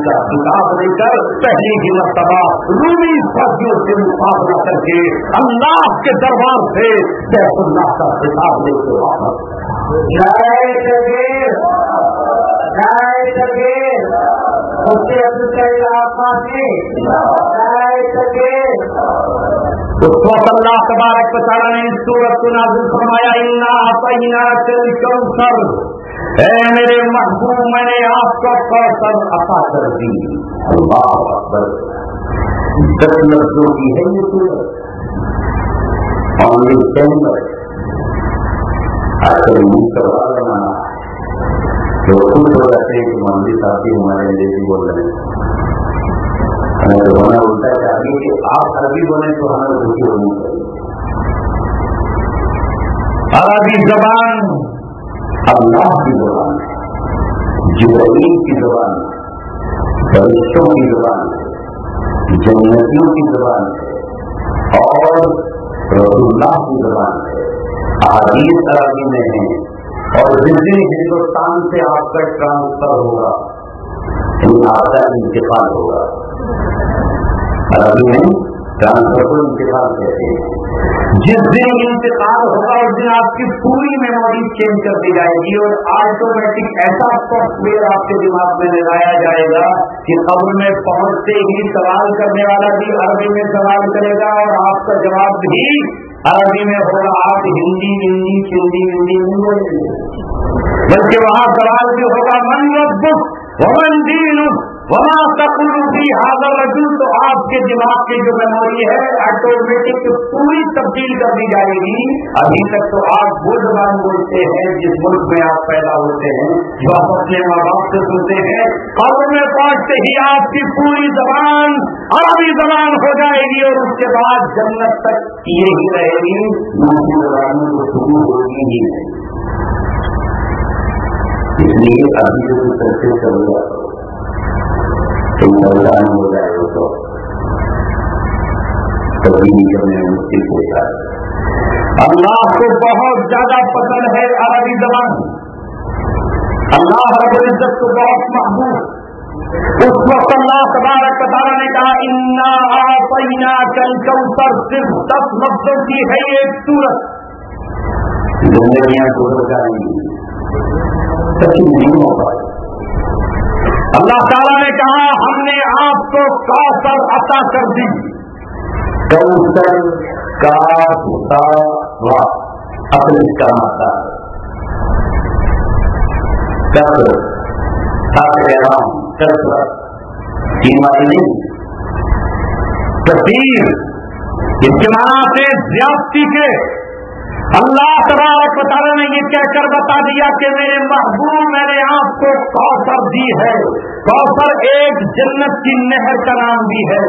A: का खिताब लेकर पहली ही मरतबा रूमी फौजियों से मुकाबला करके अल्लाह के दरबार से सैफुल्लाह का खिताब लेके वापस।
B: नाय सके नाय सके उसके अब्दुल करीम आसमान से नाय सके
A: उसको अल्लाह तबारक ताला ने इस सूरत को नाजिल फरमाया, इन्ना कौसर। ऐ मेरे महबूब, मैंने आपको कौसर अता कर दी। अल्लाह दस लफ्जों की है ये सूरत। ओनली टेन आखिर मुँह करवा बनाना तो खुश हो जाते हैं कि मंदिर साथी हमारे अंग्रेज़ी बोल रहे हैं। हमें तो होना उल्टा चाहिए कि आप अरबी बोले तो हमें दुखी होनी चाहिए अरबी जबान
B: अल्लाह की जबान जुबरीन की जबान फरिश्तों की जबान जन्नतियों की जबान और रसुल्लाह की जबान अहादीस अरबी में है और जिस दिन हिंदुस्तान से आपका ट्रांसफ़र होगा आपका इंतकाल होगा अरबी में ट्रांसफ़र को इंतकाल कहते हैं
A: जिस दिन इंतकाल होगा उस दिन आपकी पूरी मेमोरी चेंज कर दी जाएगी और ऑटोमेटिक ऐसा सॉफ्टवेयर आपके दिमाग में लगाया जाएगा कि कब्र में पहुँचते ही सवाल करने वाला भी अरबी में सवाल करेगा और आपका जवाब भी अरबी में होगा आप हिंदी हिंदी हिंदी हिंदी बल्कि वहाँ सवाल भी होगा मन बुक वमन दीन, वमा तकुलूबी हाजर रजूल तो आपके दिमाग की जो मेमोरी है ऑटोमेटिक पूरी तब्दील कर दी जाएगी। अभी तक तो आप वो जबान बोलते हैं, जिस मुल्क में आप पैदा होते हैं, जो आप अपने माँ बाप से सुनते हैं, कब्र में पहुँचते ही आपकी पूरी जबान, अरबी जबान हो जाएगी और उसके बाद जन्नत तक यही रहेगी। दूसरी जबान में तो शुरू होगी ही नहीं
B: इसलिए अभी जो चर्चे चल रहा तो मैदान हो जाए तो। कभी निकलने में हो जाए
A: अल्लाह को बहुत ज़्यादा पसंद है अरबी जबान। अल्लाह रब इज़्ज़त को बहुत महबूब। उस वक्त अल्लाह तबारक तारा ने कहा, इन्ना आपना कल कौसर, सिर्फ़ दस लफ्जों की है एक सूरत।
B: जिंदगियाँ तो हो जाएँगी। सच्ची नहीं हो पाए
A: अल्लाह ताला ने कहा हमने आपको कौसर अता कर दी।
B: कौशल का अपने का माता कसरत कसरत बातें नहीं।
A: तस्वीर माना से ज्यादती के अल्लाह तबारक ताला ने ये कहकर बता दिया कि मेरे महबूब मैंने आपको कौसर दी है। कौसर एक जन्नत की नहर का नाम भी है,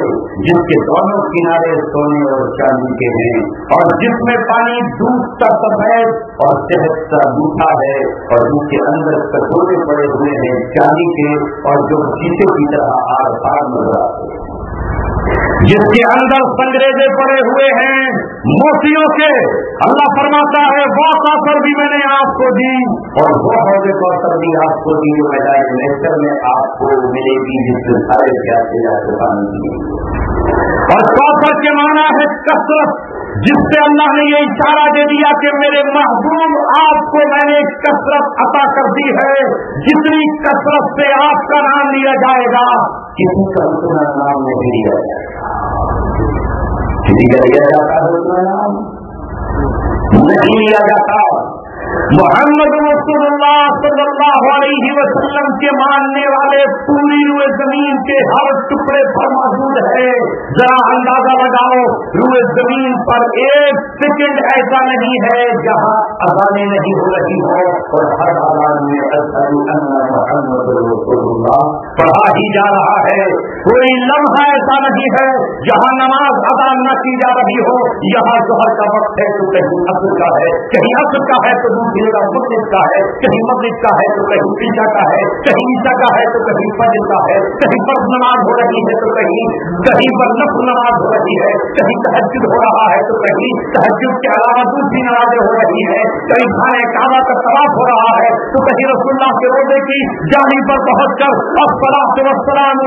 A: जिसके दोनों किनारे सोने और चांदी के हैं और जिसमें पानी दूध का सफ़ेद और सेहत का मीठा है और जिसके अंदर कटोरे पड़े हुए हैं चांदी के और जो शीशे की तरह आर पार नज़र आते जिसके अंदर संग्रेजे पड़े हुए हैं मोतियों के। अल्लाह फरमाता है वो कौसर भी मैंने आपको दी। और वो हौजे कौशल भी आपको दी जो मैदान नेचर में आपको मिलेगी जिससे सारे प्यासे आपको पानी और कौशल के माना है कसरत। जिससे अल्लाह ने ये इशारा दे दिया कि मेरे महबूब आपको मैंने कसरत अता कर दी है। जितनी कसरत से आपका नाम लिया जाएगा, किसी का उतना नाम नहीं लिया जाएगा।
B: किसी का लिया जाता है उतना नाम?
A: नहीं लिया जाता। मोहम्मद वसल्लम के मानने वाले पूरी रुए ज़मीन के हर टुकड़े पर मौजूद है। जरा अंदाज़ा लगाओ रुए ज़मीन पर एक सेकंड ऐसा नहीं है जहाँ अजाने नहीं हो रही हो। और हर आवाज़ में पढ़ा ही जा रहा है, कोई लम्हा ऐसा नहीं है जहाँ नमाज़ अदा न की जा रही हो। यहाँ जोहर का वक्त है तो कहीं असर का है। कहीं असर का है तो दूसरी जगह मस्जिद का है। कहीं मस्जिद का है तो कहीं ईशा का है। कहीं ईशा का है तो कहीं फजर का है। कहीं पर नमाज़ हो रही है तो कहीं कहीं पर नफ नमाज़ हो रही है। कहीं तहजद हो रहा है तो कहीं तहजद के अलावा दूसरी नमाजें हो रही है। कहीं खाने काबा का तलाश हो रहा है तो कहीं रसुल्ला के रोज़े की जानी पर पहुँच कर अब सलाम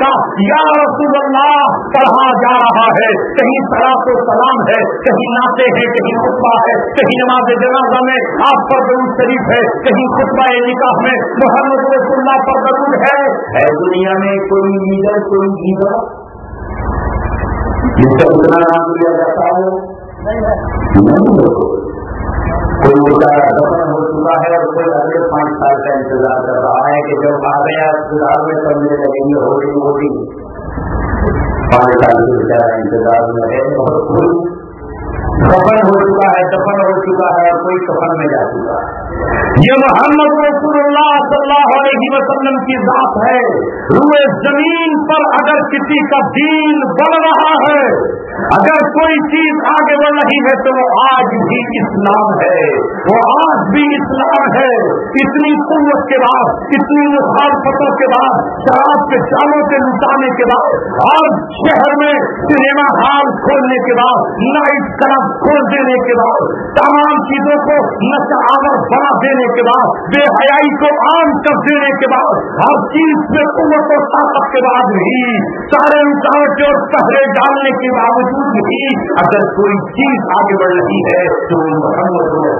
A: का या रसूल्लाह पढ़ा जा रहा है। कहीं सलाह सलाम है, कहीं नाते हैं, कहीं खुतबा है, कहीं नमाज़ जनाजा में आप पर दरूद शरीफ है कहीं खुतबा निकाह में मोहम्मद रसुल्ला पर दरूद है। है दुनिया में कोई लीडर कोई लीडर
B: जिसका उतना नाम लिया जाता है? नहीं कोई बेचारा दफन हो चुका है और कोई अगले पाँच साल का इंतज़ार कर रहा है कि जब आ गया अस्पताल में करने लगेंगे होगी होगी पाँच साल के बेचारा इंतज़ार में है और कोई कफन हो चुका है, दफन हो चुका है और कोई कफन में जा चुका। है
A: ये मोहम्मद वसल्लम की जात है। रुए ज़मीन पर अगर किसी का दीन बढ़ रहा है, अगर कोई चीज़ आगे बढ़ रही है तो वो आज भी इस्लाम है। वो आज भी इस्लाम है। इतनी कुत के बाद, इतनी मुखालफतों के बाद, शराब के चालों के लुटाने के बाद और शहर में सिनेमा हॉल खोलने के बाद, नाइट क्लब खोल देने के बाद, तमाम चीज़ों को नशा आवर देने के बाद, बेहयाई को आम कर देने के बाद, हर चीज़ में कुत और ताकत के बाद भी सारे रुकावटें और पहरे डालने के बावजूद भी अगर कोई चीज़ आगे बढ़ रही है तो मोहम्मद है।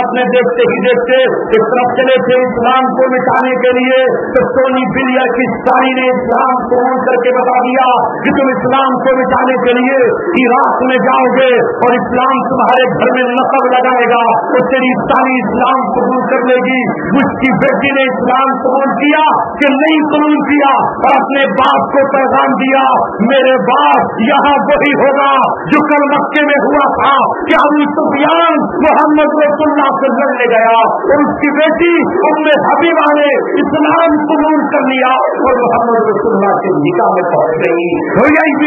A: आपने, देखते ही देखते एक तरफ़ चले थे इस्लाम को मिटाने के लिए तो सोनी बिलिया की सारी ने इस्लाम को ऑन करके बता दिया कि तुम इस्लाम को मिटाने के लिए इराक में जाओगे और इस्लाम तुम्हारे घर में नकब लगाएगा। तो तेरी सारी इस्लाम कबूल कर लेगी। उसकी बेटी ने इस्लाम कबूल किया कि नहीं कबूल किया और अपने बाप को पैगाम दिया। मेरे बाप यहाँ वही होगा जो कल मक्के में हुआ था कि अभी सुफियान मोहम्मद रसुल्ला से लड़ने गया और उसकी बेटी उनमें हबीबा ने इस्लाम कबूल कर लिया और मोहम्मद रसुल्ला के निकाह में पहुँच गई। तो यही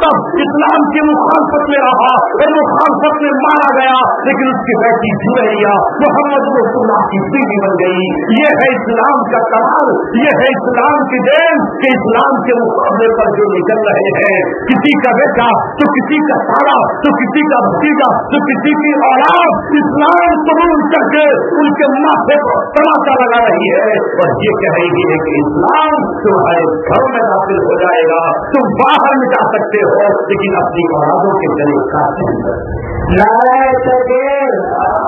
A: तब इस्लाम की मुखालफत में रहा और मुखालफत में मारा गया, लेकिन उसकी बेटी जुड़ैया मोहम्मद रसुल्ला की बीवी बन गई। ये है इस्लाम का कमाल ये है इस्लाम की देन कि इस्लाम के मुकाबले पर जो निकल रहे हैं। किसी का बेटा तो किसी का सारा तो किसी का भतीजा तो किसी की औलाद। इस्लाम कबूल करके उनके माथे पर तमाशा लगा रही है। और ये कह रही है कि इस्लाम तुम्हारे घर में दाखिल हो जाएगा। तुम बाहर मिटा सकते हो, लेकिन अपनी औलादों के गले काटते
B: नाराय सके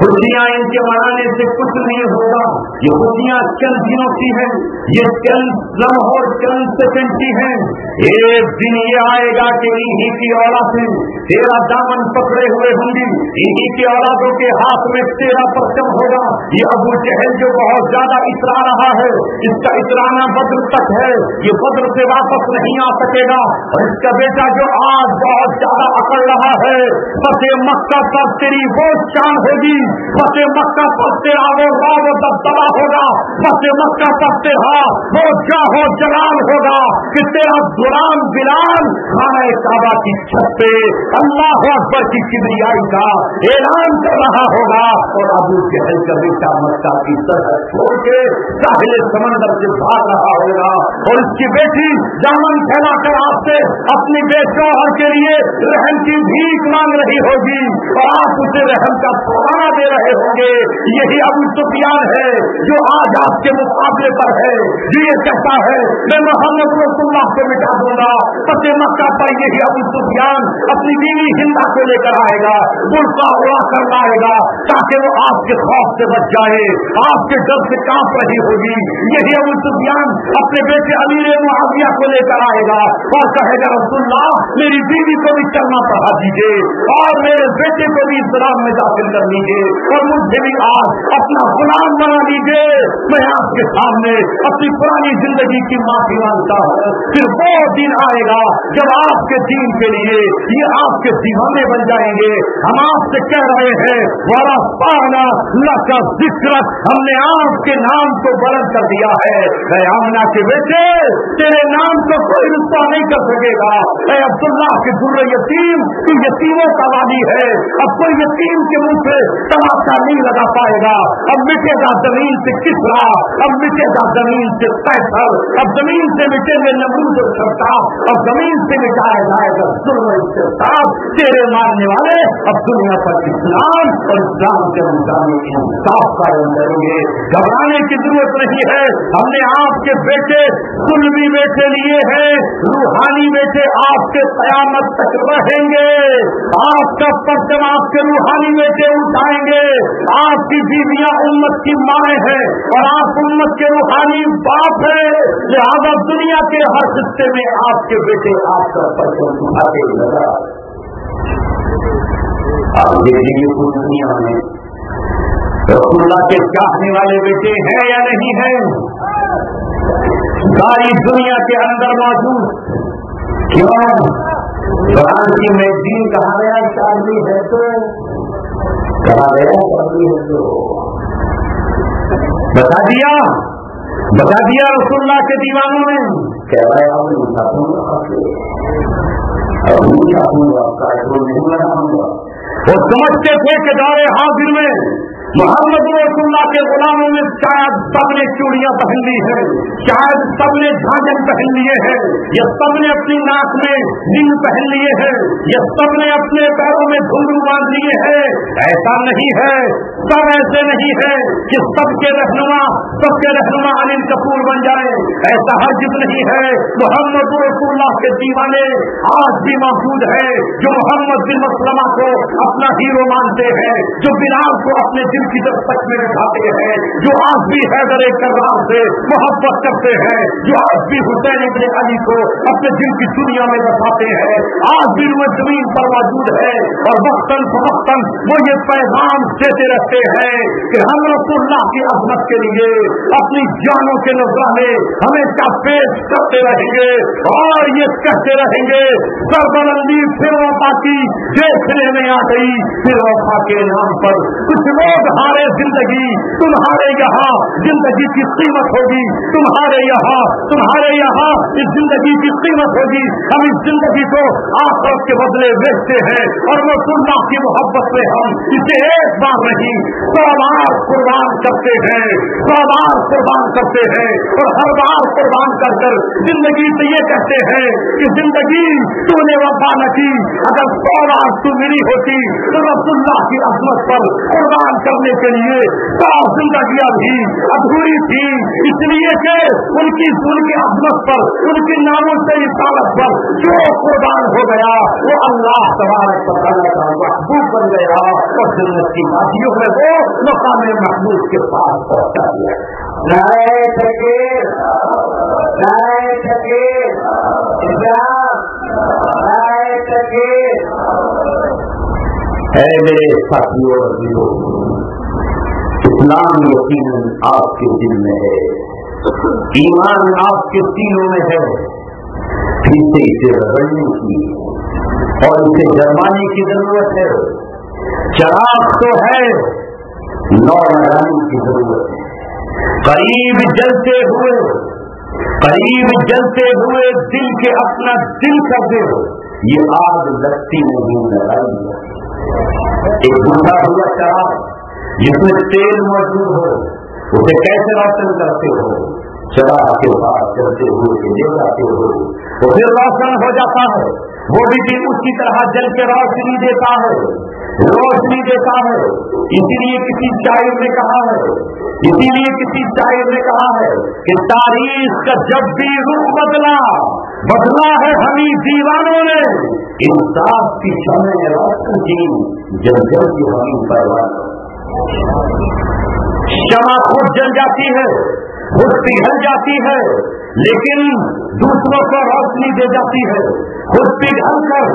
A: खुशियाँ इनके मनाने से कुछ नहीं होगा। ये खुशियाँ चंद दिनों की है। ये चंद लम्हों, चंद सेकंड की है। एक दिन ये आएगा कि इन्हीं की औलादें तेरा दामन पकड़े हुए होंगी। इन्हीं की औलादों के हाथ में तेरा परचम होगा। ये अबू चहल जो बहुत ज़्यादा इतरा रहा है, इसका इतराना बद्र तक है। ये बद्र से वापस नहीं आ सकेगा। और इसका बेटा जो आज बहुत ज़्यादा अकड़ रहा है, फतेह मक्का पर तेरी वो शान होगी। फतेह मक्का पर तेरा वो दबदबा होगा। फतेह मक्का पर तेरा वो जाहो जलाल होगा कि तेरा गुलाम बिलाल खाना काबा की छत पे अल्लाह अकबर की किबरियाई का ऐलान कर रहा होगा और अबू जहल का बेटा मक्का की सरहद छोड़ के साहिल समंदर से भाग रहा होगा। और उसकी बेटी दामन फैला कर आपसे अपनी बेचौहर के लिए रहम की भीख मांग रही होगी और आप उसे रहम का फवाना दे रहे होंगे। यही अबू सुफियान है, जो आज आपके मुकाबले पर है। जो ये कहता है, मैं मोहम्मद रसुल्लाह को मिटा दूँगा। फतेह मक्का पर यही अबू सुफियान अपनी बीवी हिंदा को लेकर आएगा, बुरका उड़ा कर लाएगा, ताकि वो आपके खौफ से बच जाए, आपके डर से काँप रही होगी। यही अबू सुफियान अपने बेटे अमीर मुआविया को लेकर आएगा और कहेगा रसुल्ला मेरी बीवी को भी चलना पढ़ा दीजिए और मेरे बेटे को भी इस्लाम में दाखिल कर लीजिए। और मुझे भी आज अपना गुलाम बना लीजिए मैं आपके सामने अपनी पुरानी ज़िंदगी की माफ़ी माँगता हूँ। फिर वो दिन आएगा जब आपके दीन के लिए ये आपके दीवाने बन जाएँगे। हम आपसे कह रहे हैं, वाला पाना का ज़िक्र हमने आपके नाम को बुलंद कर दिया है। आमना के बेटे, तेरे नाम को कोई रुस्ता नहीं कर सकेगा। अब्दुल्ला के दुर्र यतीम, तू यतीमों का वाली है। अब कोई यतीम के मुँह से तमाशा नहीं लगा पाएगा। अब मिटेगा ज़मीन से किसरा अब मिटेगा ज़मीन से पैथर अब ज़मीन से मिटेंगे नमरूद सरता अब ज़मीन से मिटाया जाएगा साथ तेरे मारने वाले अब दुनिया पर इस्लाम और इस्लाम के मुताबिक इंसाफ कायम करेंगे? घबराने की ज़रूरत नहीं है। हमने आपके बेटे सुलभी बेटे लिए हैं। रूहानी बेटे आपके कयामत तक रहेंगे। आपका परचम आपके रूहानी बेटे उठाएँगे आपकी बीवियाँ उम्मत की माए हैं और आप उम्मत के रूहानी बाप है। लिहाजा दुनिया के हर हिस्से में आपके बेटे आपका परचम उठाते लगा दुनिया में। रसुल्ला के चाहने वाले बेटे हैं या नहीं है? सारी दुनिया के अंदर मौजूद। क्यों? कुरान की मैगजीन कहा गया शादी है तो कहा गया शादी तो बता दिया। बता दिया रसुल्ला के दीवानों ने। कह रहा है और मीठा दूँगा आपका नहीं बनाऊँगा वो समझते थे कि दारे हाजिर में। मोहम्मद रसुल्ला के गुलामों में शायद सबने चूड़ियाँ पहन ली है, शायद सबने झांझन पहन लिए हैं, या सबने अपनी नाक में रिंग पहन लिए हैं, या सबने अपने पैरों में घुंघरू बाँध लिए हैं। ऐसा नहीं है, सब ऐसे नहीं है कि सबके रहनुमा सबके रहनुमा अनिल कपूर बन जाए। ऐसा हर्जित नहीं है, मोहम्मद रसुल्ला के दीवाने आज भी मौजूद है, जो मोहम्मद बिन मसलमा को अपना हीरो मानते हैं, जो बिलाल को अपने दिल की दस्तक में बिठाते हैं, जो आज भी हैदर करार से मोहब्बत करते हैं, जो आज भी हुसैन इबन अली को अपने दिल की दुनिया में बसाते हैं, आज भी वो ज़मीन पर मौजूद है और वक्तन फवक्तन वो ये पैगाम देते रहते हैं कि हम रसुल्लाह की अजमत के लिए, अपनी जानों के नजराने हमेशा पेश करते रहेंगे और ये कहते रहेंगे, सरबलंदी फिर वफा की देखने में आ गई, फिर वफा के नाम पर कुछ लोग तुम्हारे ज़िंदगी, तुम्हारे यहाँ ज़िंदगी की कीमत होगी। तुम्हारे यहाँ तुम्हारे यहाँ इस ज़िंदगी की कीमत होगी। हम इस ज़िंदगी को आखिरत के बदले बेचते हैं और वो सुन्ना की मोहब्बत में हम इसे एक बार नहीं सौ कुर्बान करते हैं। सौ बार कुर्बान करते हैं और हर बार कुर्बान कर कर ज़िंदगी से ये कहते हैं कि ज़िंदगी तूने वफा न की। अगर सौ बार तू मिली होती तो रसुल्ला की अजमत पर कुर्बान करने करने के लिए साफ़ जिंदगियाँ भी, अधूरी थी इसलिए कि उनकी उनकी अजमत पर, उनके नामों से इसालत पर जो कुर्बान हो गया, वो अल्लाह तबारक का महबूब बन गया। और जन्नत की वादियों में वो मकाम महबूब के पास पहुँचा दिया। नारे फकीर नारे फकीर इस्लाम नारे फकीर है मेरे साथियों इस्लाम यकीन आपके दिल में है, ईमान आपके सीनों में है, फिर से इसे रगड़ने की और इसे जरमाने की ज़रूरत है। चराग तो है, नौ लगाने की ज़रूरत है। करीब जलते हुए, करीब जलते हुए दिल के अपना दिल कर दे। ये आग लगती नहीं लगाई एक बुढ़ा हुआ चरा जिसमें तेल मौजूद हो, उसे कैसे राशन करते हो? चरा के बाद चलते हुए के हो तो फिर राशन हो जाता है। वो भी उसकी तरह जल के रोशनी देता है, रोशनी देता है। इसीलिए किसी शायर ने कहा है, इसीलिए किसी शायर ने कहा है कि तारीख का जब भी रुख बदला बदला है हमी दीवानों ने। इंसाफ की समय रोशन की जब जब की हमी परवाह। क्षमा खुद जल जाती है, खुद पिघल जाती है, लेकिन दूसरों को रोशनी दे जाती है। खुद पिघल कर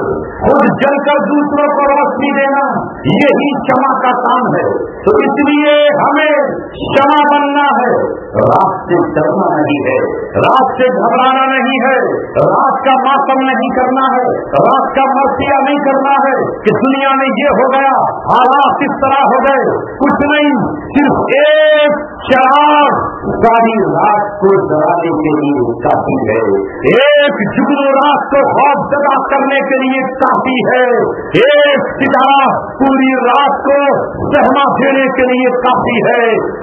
A: खुद जलकर दूसरों को रोशनी देना, यही क्षमा का काम है। तो इसलिए हमें क्षमा बनना है। रात से डरना नहीं है, रात से घबराना नहीं है, रात का मातम नहीं करना है, रात का मर्सिया नहीं करना है कि दुनिया में ये हो गया, हालात इस तरह हो गए। कुछ नहीं, सिर्फ़ एक चार सारी रात को डराने के लिए काफ़ी है। एक जुगनू रात को खौफ जदा करने के लिए काफ़ी है। एक सितारा पूरी रात को सहमा देने के लिए काफ़ी है।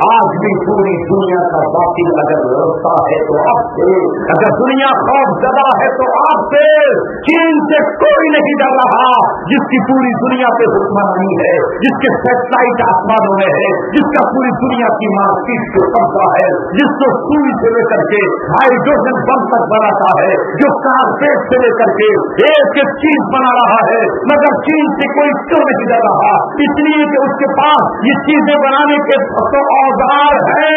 A: आज भी पूरी दुनिया का बाकी अगर व्यवस्था है तो आपसे, अगर दुनिया खौफ ज़्यादा है तो आपसे, चीन से कोई नहीं डर रहा, जिसकी पूरी दुनिया पे हुक्मरानी है, जिसके सेटेलाइट आसमानों में है, जिसका पूरी दुनिया की मार्केट को करता है, जिसको सुई से लेकर के हाइड्रोजन बम तक बनाता है, जो कारपेट से लेकर के एक एक चीज़ बना रहा है, मगर चीन से कोई क्यों नहीं जा रहा? इसलिए कि उसके पास ये चीज़ें बनाने के तो औज़ार है,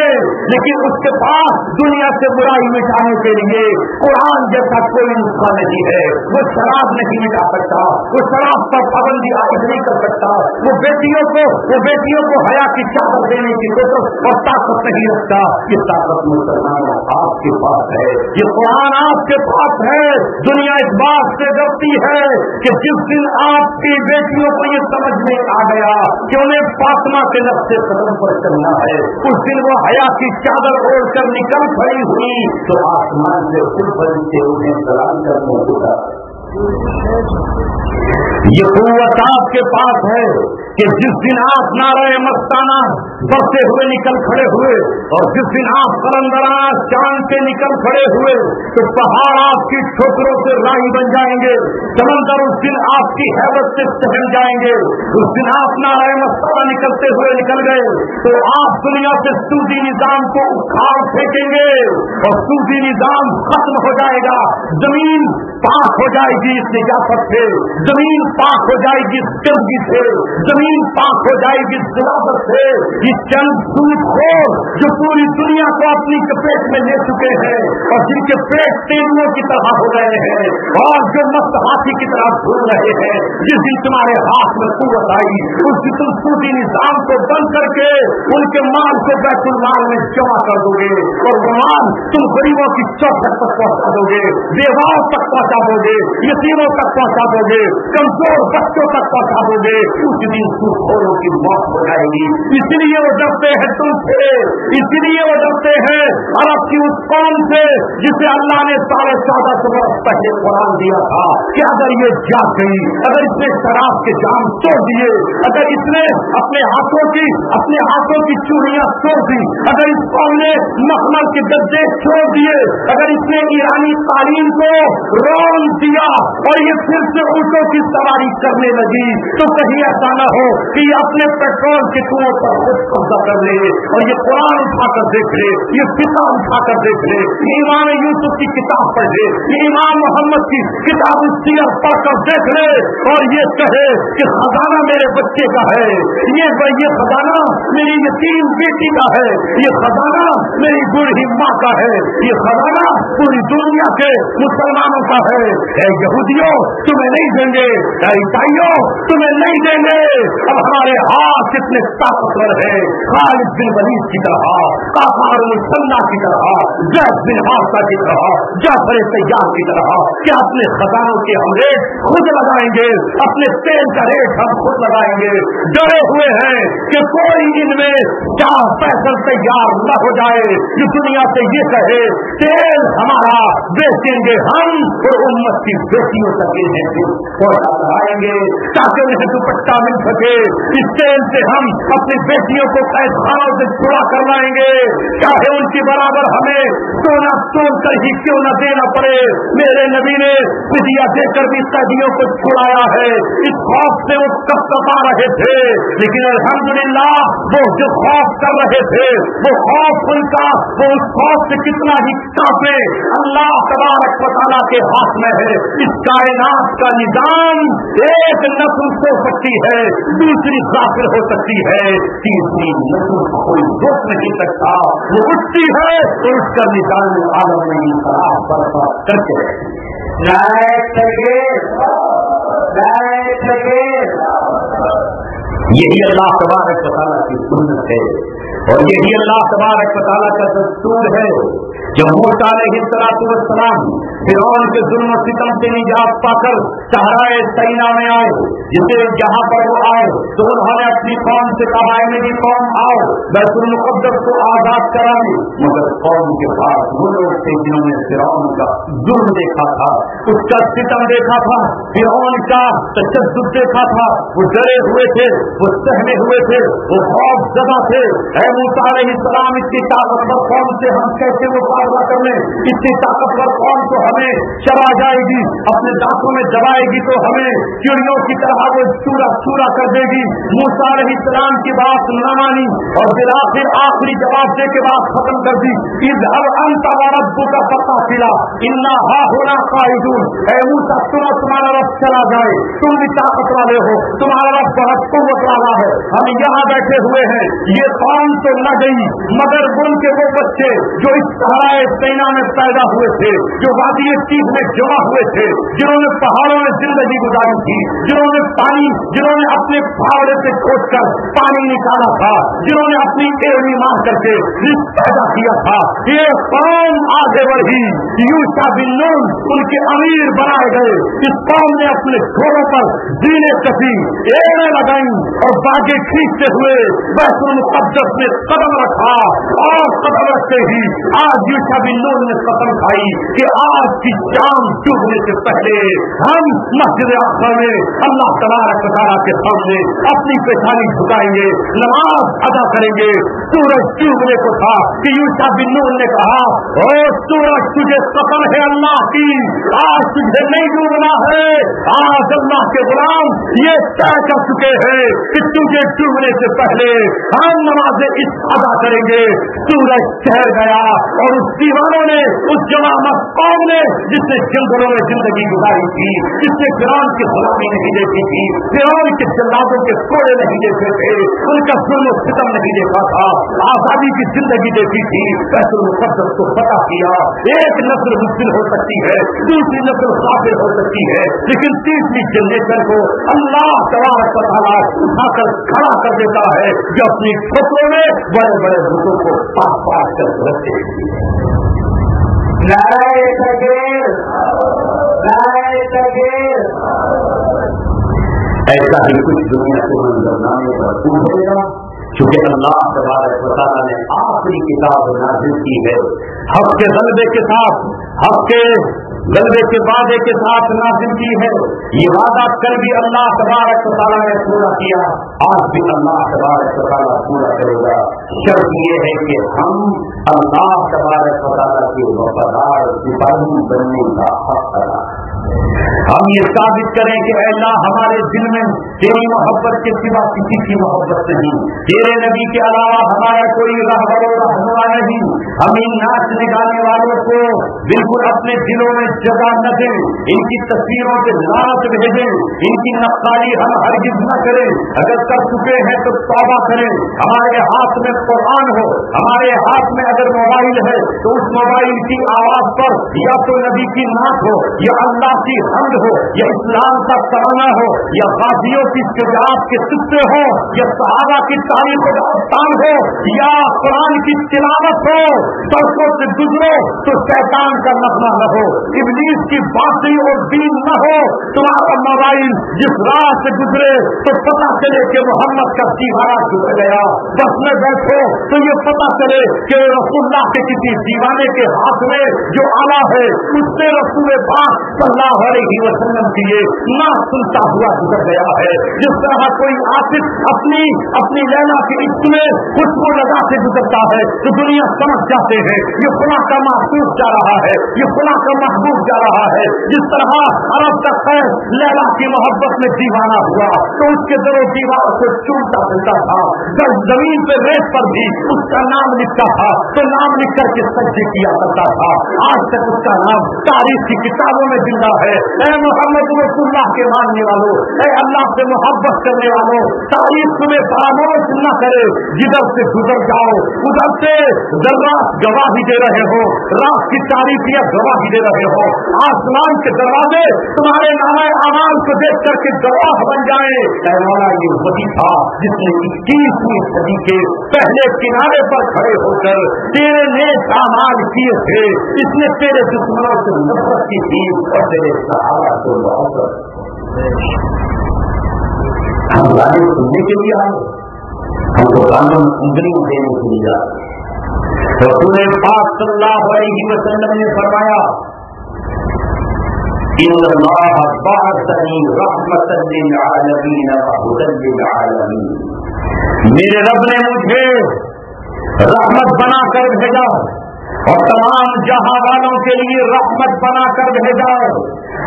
A: लेकिन उसके पास दुनिया से बुराई मिटाने के लिए कुरान जैसा कोई नुस्खा नहीं है। वो शराब नहीं मिटा सकता, वो शराब पर पाबंदी आयद नहीं कर सकता। वो बेटियों को, वो बेटियों को हया की चादर देने की कोशिश और ताकत नहीं रखता। ये ताकत मुसलमान आपके पास है, ये कुरान आपके पास है। दुनिया इस बात से डरती है कि जिस दिन आपकी बेटियों को ये समझ में आ गया कि उन्हें फातिमा के नक्शे कदम पर चलना है, उस दिन वो हया की चादर ओढ़ कर निकल खड़ी हुई तो आसमान से फिर बन उन्हें सलाम करने होगा ये कुत आपके पास है। कि जिस दिन आप नाराय मस्ताना बढ़ते हुए निकल खड़े हुए और जिस दिन आप कलंदरा चाँद से निकल खड़े हुए तो पहाड़ आपकी ठोकरों से राही बन जाएँगे। समंदर उस दिन आपकी हैबत से सहन जाएँगे। उस दिन आप नाराय मस्ताना निकलते हुए निकल गए तो आप दुनिया से सूदी निज़ाम को उखाड़ फेंकेंगे और सूदी निज़ाम खत्म हो जाएगा। ज़मीन पाक हो जाएगी इस निजात से। ज़मीन पाक हो जाएगी गंदगी से। ज़मीन पाक हो जाएगी सिलावत से ये चंद सूद हो, जो पूरी दुनिया को अपनी चपेट में ले चुके हैं और जिनके पेट तेरुओं की तरह हो रहे हैं, और जो मस्त हाथी की तरह घूम रहे हैं, जिस दिन तुम्हारे हाथ में कुत आई, उस दिन तुम सूदी निज़ाम को बंद करके उनके माल को बैतुल माल में जमा कर दोगे और वो माल तुम गरीबों की चौखट तक पहुँचा दोगे, बेवाओं तक पहुँचा दोगे, यतीमों तक पहुँचा दोगे, कमज़ोर बच्चों तक पहुँचा दोगे, उस दिन सूखोरों की मौत हो जाएगी इसलिए वो डरते हैं तुमसे इसलिए वो डरते हैं। अरब की उस कौम से, जिसे अल्लाह ने साढ़े चौदह सौ वर्ष पहले कुरान दिया था कि अगर ये जाग गई? अगर इसने शराब के जाम तोड़ दिए, अगर इसने अपने हाथों की, अपने हाथों की चूड़ियाँ तोड़ दी, अगर इस कौम ने मखमल के गद्दे छोड़ दिए, अगर इसने ईरानी तालीम को रोन दिया और ये फिर से ऊँटों की सवारी करने लगी तो कहीं ऐसा न हो कि अपने पेट्रोल के कुओं पर खुद कब्जा कर ले और ये कुरान उठाकर देख ले, ये पिता उठाकर देख ले। ये इमाम यूसुफ की किताब पढ़ ले ये इमाम मोहम्मद की किताब सीर पढ़कर देख ले और ये कहे कि खजाना मेरे बच्चे का है। ये ये खजाना मेरी यतीम बेटी का है। ये खजाना मेरी बूढ़ी माँ का है। ये खजाना पूरी दुनिया के मुसलमानों का है। यहूदियों, तुम्हें नहीं देंगे। ईसाइयों तुम्हें नहीं देंगे। अब हमारे हाथ कितने ताकतवर है। खालिद बिन वलीद की तरह काफार मुसन्ना की तरह जैद बिन हादसा की तरह, जाफ़र तैयार की तरह, क्या अपने खजानों के हम रेट खुद लगाएँगे, अपने तेल का रेट हम खुद लगाएँगे। डरे हुए हैं कि कोई इनमें चाह पैसा तैयार न हो जाए, जो दुनिया से ये कहे, तेल हमारा बेचेंगे हम और उम्मत की बेटियों तक कराएँगे ताकि उन्हें दुपट्टा मिल सके। इस तेल से हम अपनी बेटियों को कैद खानों से छुड़ा कर लाएँगे, चाहे उनकी बराबर हमें सोना तोड़ कर ही क्यों न देना पड़े? मेरे नबी ने विदिया देकर भी कैदियों को छुड़ाया है। इस खौफ से वो कब कपा रहे थे? लेकिन अल्हम्दुलिल्लाह, वो जो खौफ कर रहे थे, वो खौफ उनका, वो उस खौफ से कितना ही काफे अल्लाह तबारक बताला के हाथ में है। इस कायनात का निज़ाम एक नस्ल हो सकती है, दूसरी काफिर हो सकती है, तीसरी नस्ल कोई रोक नहीं सकता। वो उठती है तो उसका निशान आलम नहीं खराब बर्फा करके यही अल्लाह तबारक बताला की सुन्नत है। और यही अल्लाह तबारक बताला का दस्तूर है। जब सलाम फिर के जुल्म सितम से निजात पाकर सहराए सैना में आए, जिसे जहाँ पर वो आए तो उन्होंने अपनी कौम से कहा मेरी कौम, आओ, बैतुल मुकद्दस को आज़ाद कराए मगर कौम के पास वो लोग थे जिन्होंने फिरौन का जुल्म देखा था, उसका सितम देखा था, फिरौन का तशद देखा था, वो डरे हुए थे। वो सहने हुए थे, वो खौफ जदा थे। मूसा सलाम इतनी कौन से हम कैसे मुकाबला कर ले इतनी ताकतवर कौन तो हमें चबा जाएगी? अपने दांतों में दबाएगी तो हमें चिड़ियों की तरह वो चूरा चूरा कर देगी। मूसा सलाम की बात न मानी और फिर आखिर आखिरी जवाब दे के बाद खत्म कर दी। इस हर अंत रब्बू का पता फिला इन्ना हा होना कायदून है तुम्हारा रब चला जाए। तुम भी ताकत वाले हो। तुम्हारा रब बहुत वाला है। हम यहाँ बैठे हुए हैं। ये कौन तो न गई, मगर उनके वो बच्चे जो इस सहरा सेना में पैदा हुए थे, जो वादी चीज़ में जमा हुए थे, जिन्होंने पहाड़ों में ज़िंदगी गुजारी थी, जिन्होंने पानी, जिन्होंने अपने फावड़े से खोद कर पानी निकाला था, जिन्होंने अपनी एड़ी मार करके पैदा किया था। ये कौन आगे बढ़ी। यूसा बिन उनके अमीर बनाए गए। इस कौम ने अपने घोड़ों पर जीने कसी। एड़े लगाई। और बागे खींचते हुए बैतुल मुकद्दस में कदम रखा, और कदम रखते ही आज यूसा बिन नून ने कदम खाई कि आज की जान डूबने से पहले हम मस्जिद अक्सर में अल्लाह तबारक तारा के सामने अपनी पेशानी झुकाएँगे, नमाज़ अदा करेंगे। सूरज डूबने को था कि यूसा बिन नून ने कहा, ओ सूरज, तुझे कसम है अल्लाह की। आज तुझे नहीं डूबना है। आज अल्लाह के गुलाम ये तय कर चुके हैं कि तुझे डूबने से पहले हम नमाज़ इस अदा करेंगे। सूरज ठहर गया और उस दीवानों ने, उस जमामत कौम ने, जिसने जंगलों में ज़िंदगी गुजारी थी, जिसने ग्राम की गुलामी नहीं देखी थी फिर के जल्लादों के कोड़े नहीं देखे थे, उनका जुल्म सितम नहीं देखा था, आज़ादी की ज़िंदगी देखी थी फैसल मुकदस को पता किया, एक नस्ल मुश्किल हो सकती है, दूसरी नस्ल काफिर हो सकती है, लेकिन तीसरी जनरेशन को अल्लाह तबारक उठाकर खड़ा कर देता है जो अपनी फ़सलों में बड़े बड़े भूतों को पास पास कर रखते ऐसा ही कुछ दुनिया को मंजरनामे पर पूछेगा क्योंकि अल्लाह तबारक ताला ने आखिरी किताब नाजिल की है। हक के गलबे के साथ, हक के गलबे के वादे के साथ नाजिल की है। ये वादा कल भी अल्लाह तबारक ताला ने पूरा किया। आज भी अल्लाह तबारक ताला पूरा करेगा। शर्त ये है कि हम अल्लाह तबारक ताला के वफादार सिपाही बनने का हक अदा हम ये साबित करें कि अल्लाह हमारे दिल में तेरी मोहब्बत के सिवा किसी की मोहब्बत नहीं। तेरे नबी के अलावा हमारा कोई रहबर रहनुमा नहीं। हम इन नाच निकालने वालों को बिल्कुल अपने दिलों में जगह न दें। इनकी तस्वीरों के लालच भेजें। इनकी नक्काली हम हरगिज न करें। अगर कर चुके हैं तो तौबा करें। हमारे हाथ में कुरान हो। हमारे हाथ में अगर मोबाइल है तो उस मोबाइल की आवाज़ पर या तो नबी की नाक हो या अल्लाह की हमद हो, या इस्लाम का तराना हो, या गाजियों की शुजात के सिक्के हो, या सहारा की तारीफ़ दास्तान हो, या कुरान की तिलावत हो सड़कों से गुजरो तो शैतान का नफना न हो, इबलीस की बातें और दीन न हो, तुम्हारा मोबाइल जिस राह से गुजरे तो पता चले कि मोहम्मद का दीवारा गुजर गया। बस में बैठो तो ये पता चले कि रसुल्ला के किसी दीवाने के हाथ में जो आला है उससे रसूल पाक सल्लाह अलैहि वसल्लम की ये ना सुनता हुआ गुजर गया है। जिस तरह कोई आसिफ अपनी अपनी लैला के इश्क में खुशबू लगा के गुजरता है तो दुनिया समझ जाते हैं, ये खुला का महसूस जा रहा है, ये खुला का महबूब जा रहा है। जिस तरह अरब का खैर लैला की मोहब्बत में दीवाना हुआ तो उसके दरो दीवार को चूमता फिरता था। जब ज़मीन पे रेत पर भी उसका नाम लिखता था तो नाम लिख करके सज्जे किया करता था। आज तक उसका नाम तारीख की किताबों में ज़िंदा है। ए मोहम्मद रसुल्लाह के मानने वालों, ए अल्लाह से मोहब्बत करने वालों, तारीफ़ तुम्हें खामोश न करे। जिधर से गुजर जाओ, उधर से दर्रात गवाही दे रहे हो। रात की तारीफ़ या गवाही दे रहे हो। आसमान के दरवाजे तुम्हारे नामे आवाज़ को देख करके गवाह बन जाए। ऐसा ये वही था जिसने इक्कीसवीं सदी के पहले किनारे पर खड़े होकर तेरे नेक आमाल किए थे। इसने तेरे दुश्मनों से नफरत की थी और सहारा को हम गाने सुनने के लिए आए हमको कानों में देने के लिए आए तो तूने पाक सल्लल्लाहु अलैहि वसल्लम ने फरमाया इन अल्लाह मेरे रब ने मुझे रहमत बनाकर भेजा। और तमाम जहाँ वालों के लिए रहमत बनाकर भेजा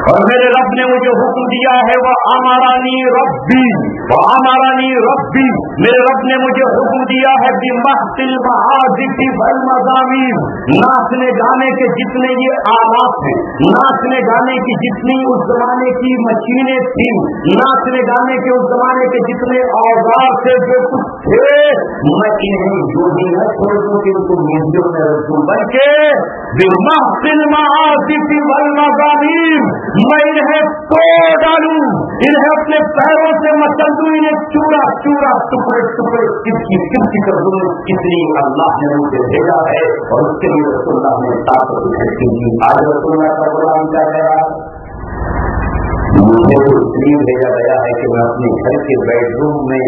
A: और मेरे रब ने मुझे हुक्म दिया है, वह अमारानी रब्बी, वह अमारानी रब्बी। मेरे रब ने मुझे हुक्म दिया है महतिल महादिकी भल मजामीन। नाचने गाने के जितने ये आलात हैं, नाचने गाने की जितनी उस जमाने की मशीनें थी, नाचने गाने के उस जमाने के जितने औज़ार थे, जो कुछ थे, मैं जो भी न छोड़ दूँ बल्कि महफिल महासिफ वलमजामीन मैं इन्हें तोड़ डालूं। इन्हें अपने पैरों से मचल दूँ इन्हें चूरा चूरा, टुकड़े टुकड़े, किसकी किसकी कर दूँ इसलिए अल्लाह ने मुझे भेजा है और उसके लिए रसुल्ला ने ताकत भेजी आज रसुल्ला का गुलाम क्या रहा मुझे तो इसलिए भेजा गया है कि मैं अपने घर के बेडरूम में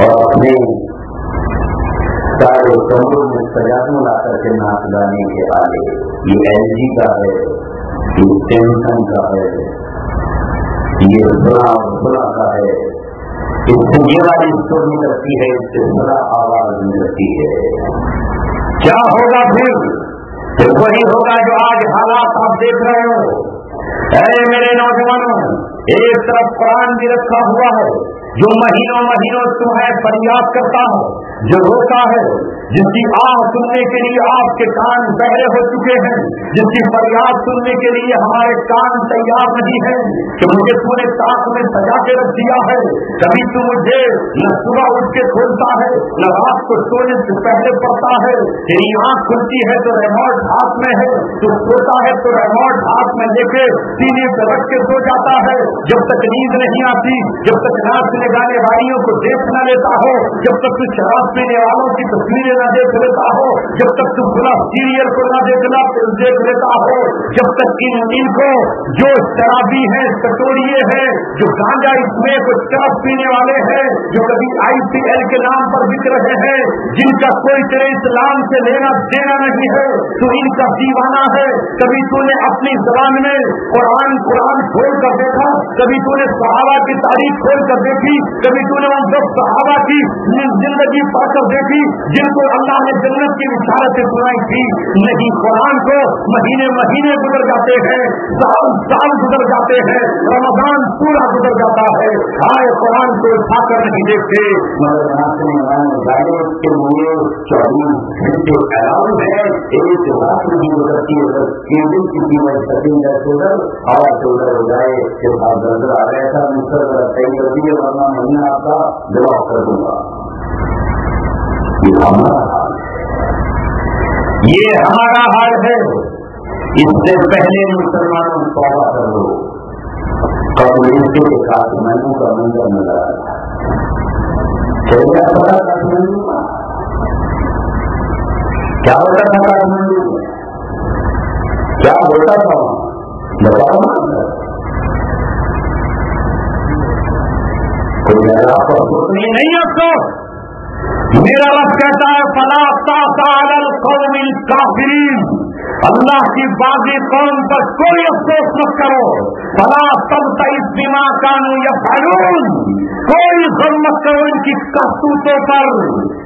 A: और अपने सारे कमरों में सजादू ला करके नाच गाने के आगे ये एल जी का है। ये टेंशन का है ये बड़ा बड़ा का है इससे वाली सुर निकलती है। इससे बड़ा आवाज़ निकलती है क्या होगा फिर? फिर वही होगा जो आज हालात आप देख रहे हो अरे मेरे नौजवानों एक तरफ़ प्राण भी रखा हुआ है जो महीनों महीनों तुम्हें प्रयास करता है, जो रोता है जिसकी आह सुनने के लिए आपके कान बहरे हो चुके हैं, जिसकी फरियाद सुनने के लिए हमारे कान तैयार नहीं है, कि मुझे तूने साथ में सजा के रख दिया है। कभी तू मुझे न सुबह उठ के खोलता है, न रात को सोने से पहले पड़ता है। तेरी आँख खुलती है तो रिमोट हाथ में है, तू सोता है तो रिमोट हाथ में लेके सीने पे रख के सो जाता है। जब तक नींद नहीं आती, जब तक नाच गाने वालियों को देख न लेता हो, जब तक तू शराब पीने वालों की तस्वीरें न देख लेता हो, जब तक तुम खुला सीरियल को न देखना देख लेता हो। जब तक इन इनको जो शराबी है कटोरिए हैं, जो गांजा इसमें कुछ शराब पीने वाले हैं, जो कभी आईपीएल के नाम पर बिक रहे हैं, जिनका कोई तेरे इस्लाम से लेना देना नहीं है तो इनका दीवाना है। कभी तूने अपनी जबान में कुरान कुरान खोल कर देखा, कभी तूने सहारा की तारीफ़ खोल कर देखी, कभी तूने उन दस सहारा की ज़िंदगी पढ़कर देखी, जिनको अल्लाह ने जन्नत की विशारतें सुनाई थी। नहीं, कुरान को महीने महीने गुजर जाते हैं, साल साल गुजर जाते हैं, रमज़ान पूरा गुजर जाता है। आए कुरान को उठाकर नहीं देखते। एक रात के वरना नहीं आपका जवाब कर दूँगा। ये हमारा ये हमारा हाल है। इससे पहले मुसलमानों तौबा कर लो। इसके के काठमांडू का मंदिर नज़र आया क्या का होता था काठमांडू क्या होता था? बताओ आपको? नहीं अफसोस मेरा रब कहता है फला काफिरीन। अल्लाह की बाजी कौम पर कोई अफसोस मत करो। फला तब तईस बीमा कानू या कानून कोई गम मत करो इनकी करतूतों पर।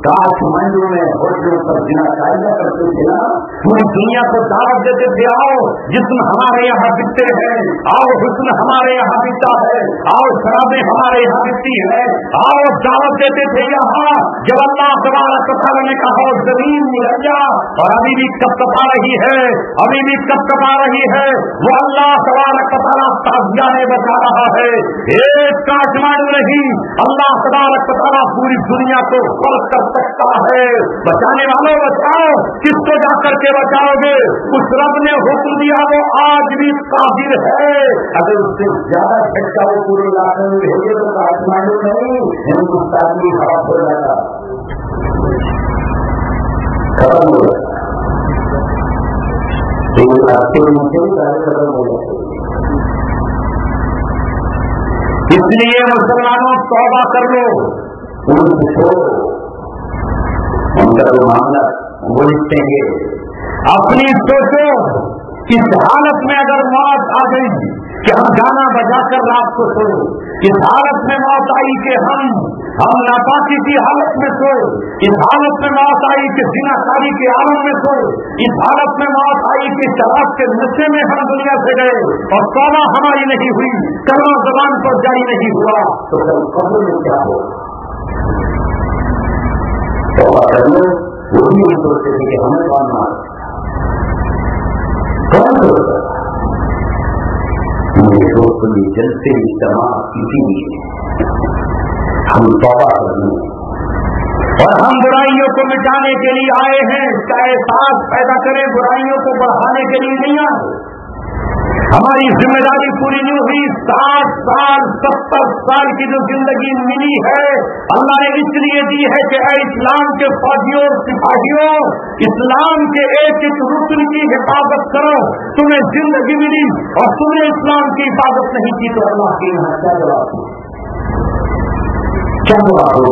A: काठमांडू में होटलों पर बिना कायदा करते थे ना पूरी दुनिया को दावत देते थे आओ जिसम हमारे यहाँ बिकते हैं आओ हुस्न हमारे यहाँ बिकता है आओ शराबें हमारे यहाँ बिकती है आओ दावत देते थे यहाँ जब अल्लाह तबारा कथा ने कहा ज़मीन मुहैया और अभी भी कब कपा रही है? अभी भी कब कपा रही है। वो अल्लाह तबारा कतारा ताजिया ने बचा रहा है। एक काठमांडू नहीं, अल्लाह तबारा कतारा पूरी दुनिया को फ़र्क कर सकता है। बचाने वालों, बचाओ। किसको जा करके बचाओगे? उस रब ने हुक्म दिया, वो आज भी काबिल है। अगर उससे ज़्यादा झटका वो पूरे इलाके में भेजे तो काठमांडू नहीं हिंदुस्तान की खराब हो खत्म हो इसलिए मुसलमानों, तौबा कर लो। उनको उनका जो मामला वो लिखेंगे। अपनी सोचो किस हालत में अगर मौत आ गई कि हम गाना बजाकर रात को सो इस हालत में मौत आई कि हम हम नापाकी की हालत में सो इस हालत में मौत आई कि जिनाकारी के आलम में सो इस हालत में मौत आई कि शराब के नशे में हम दुनिया से गए और तोबा हमारी नहीं हुई कलमा जबान पर जारी नहीं हुआ। तो कब्र में क्या हो वो भी सोचते थे कि हमें कौन मार? कौन सोचता मेरे दोस्त ने जलते इज्तमा इसीलिए हम तौबा करने और हम बुराइयों को मिटाने के लिए आए हैं, चाहे एहसास पैदा करें, बुराइयों को बढ़ाने के लिए नहीं आए। हमारी ज़िम्मेदारी पूरी नहीं हुई। साठ साल, सत्तर साल की जो ज़िंदगी मिली है, अल्लाह ने इसलिए दी है कि इस्लाम के फौजियों, सिपाहियों, इस्लाम के एक एक रुकन की हिफाजत करो। तुम्हें ज़िंदगी मिली और तुमने इस्लाम की हिफाजत नहीं की तो अल्लाह के क्या जवाब क्या जवाब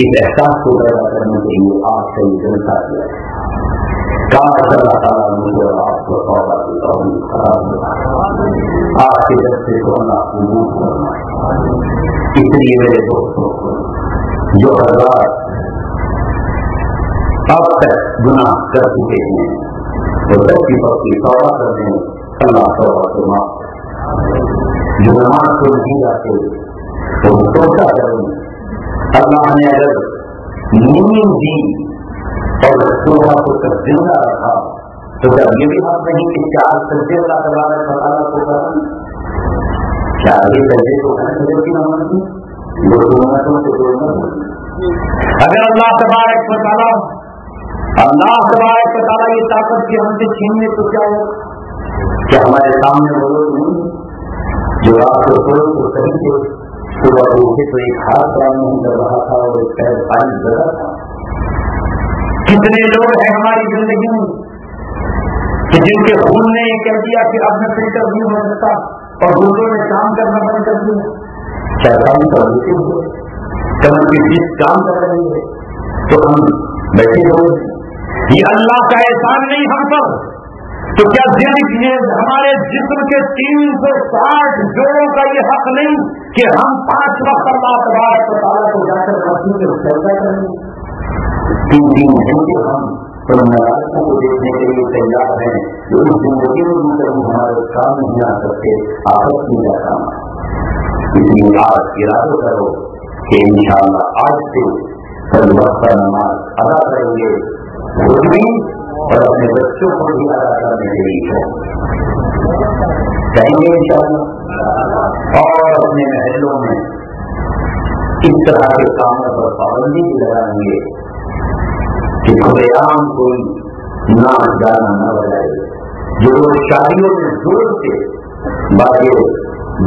A: इस एहसास को पैदा करने के लिए आप सही जनता किया आपको तौबा की को इसलिए मेरे दोस्तों जो हज़ार अब तक गुनाह कर चुके हैं। तो सबकी पक्की तौबा कर दें अल्लाह तौबा को माफ़ जो नमाज़ को नहीं जाते तो सोचा करें अल्लाह ने अगर नींद दी और सोहा को ज़िंदा रखा तो जब ये भी बात नहीं कि चार सज्जे अल्लाह तबारक बताला को करना चार ही सज्जे को करना सजर की नमाज़ में दो सुन्नतों से दो अगर अल्लाह तबारक बताला अल्लाह तबारक बताला ये ताकत की हमसे छीनने तो क्या हो? क्या हमारे सामने वो लोग नहीं? जो रात को सोए तो सही थे सुबह उठे तो एक हाथ काम नहीं कर रहा था और एक पैर पानी जगह था। कितने लोग हैं हमारी ज़िंदगी में? कि जिनके खून ने ये कह दिया कि अब मैं फ़िल्टर नहीं हो सकता और दूसरों ने काम करना बंद कर दिया। क्या काम कर रहे हुए कमर की चीज़ काम कर रही है तो हम बैठे हुए ये अल्लाह का एहसान नहीं हम पर। तो क्या ज़िंदगी हमारे जिस्म के तीन सौ साठ जोड़ों का ये हक नहीं कि हम पाँच वक्त अल्लाह तबारक को जाकर मस्जिद में चर्चा करेंगे तीन तीन घंटे हम परमात्मा को देखने के लिए तैयार हैं जो इस ज़िंदगी में भी हमारे काम नहीं आ सकते आपस में का काम इसलिए आज इरादा करो कि इंशाल्लाह आज से वक्त नमाज़ अदा करेंगे खुद भी और अपने बच्चों को भी अदा करने के लिए कहेंगे इंशाल्लाह और अपने महलों में इस तरह के कामों पर पाबंदी भी लगाएँगे कि खुलेआम कोई नाच गाना न बजाए जो लोग शादियों में ज़ोर से बाजे,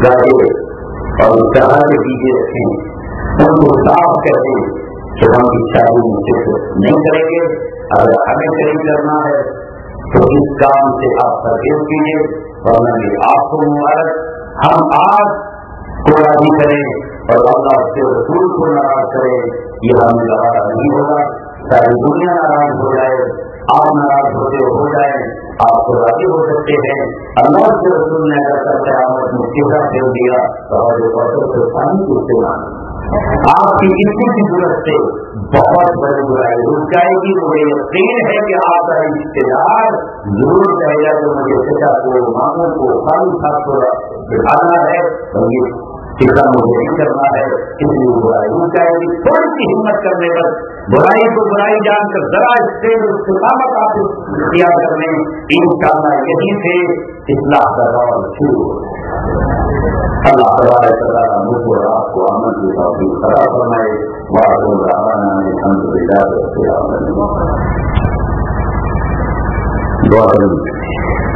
A: गाजे और तरह के डीजे रखें। उनको साफ़ कर दें कि हम की शादी में सिर्फ़ नहीं करेंगे, अगर हमें कहीं करना है तो इस काम से आप परहेज कीजिए और मैंने आपको मुबारक हम आज को राज़ी करें और अल्लाह से रसूल को नाराज़ करे, ये हमें गवारा नहीं होगा। सारी दुनिया नाराज़ हो जाए, आप नाराज़ होते हो जाए, आप तो राज़ी हो सकते हैं। अल्लाह से रसूल ने अगर करते आमद मुख्यता फेर दिया तो हमारे बौद्धों से पानी को इस्तेमाल आपकी इतनी की ज़रूरत से बहुत बड़ी बुराई रुक जाएगी, मुझे यकीन है कि आपका रिश्तेदार ज़रूर कहेगा कि मुझे पिता को मामों को खाली साथ को बिठाना है तो ये शिक्षा मुझे नहीं करना है, इसलिए बुराई रुक जाएगी थोड़ी सी हिम्मत करने पर बुराई को बुराई जानकर जरा स्टेज इस्तेमाल आप किया करने इन शाला यही इस्लाह का दौर शुरू। हो अल्लाह तबारक तआला मुझे और आपको अमल की तौफीक अता फरमाए। वाह रहाना अल्हम्दुलिल्लाह रब्बिल आलमीन। दुआ करें।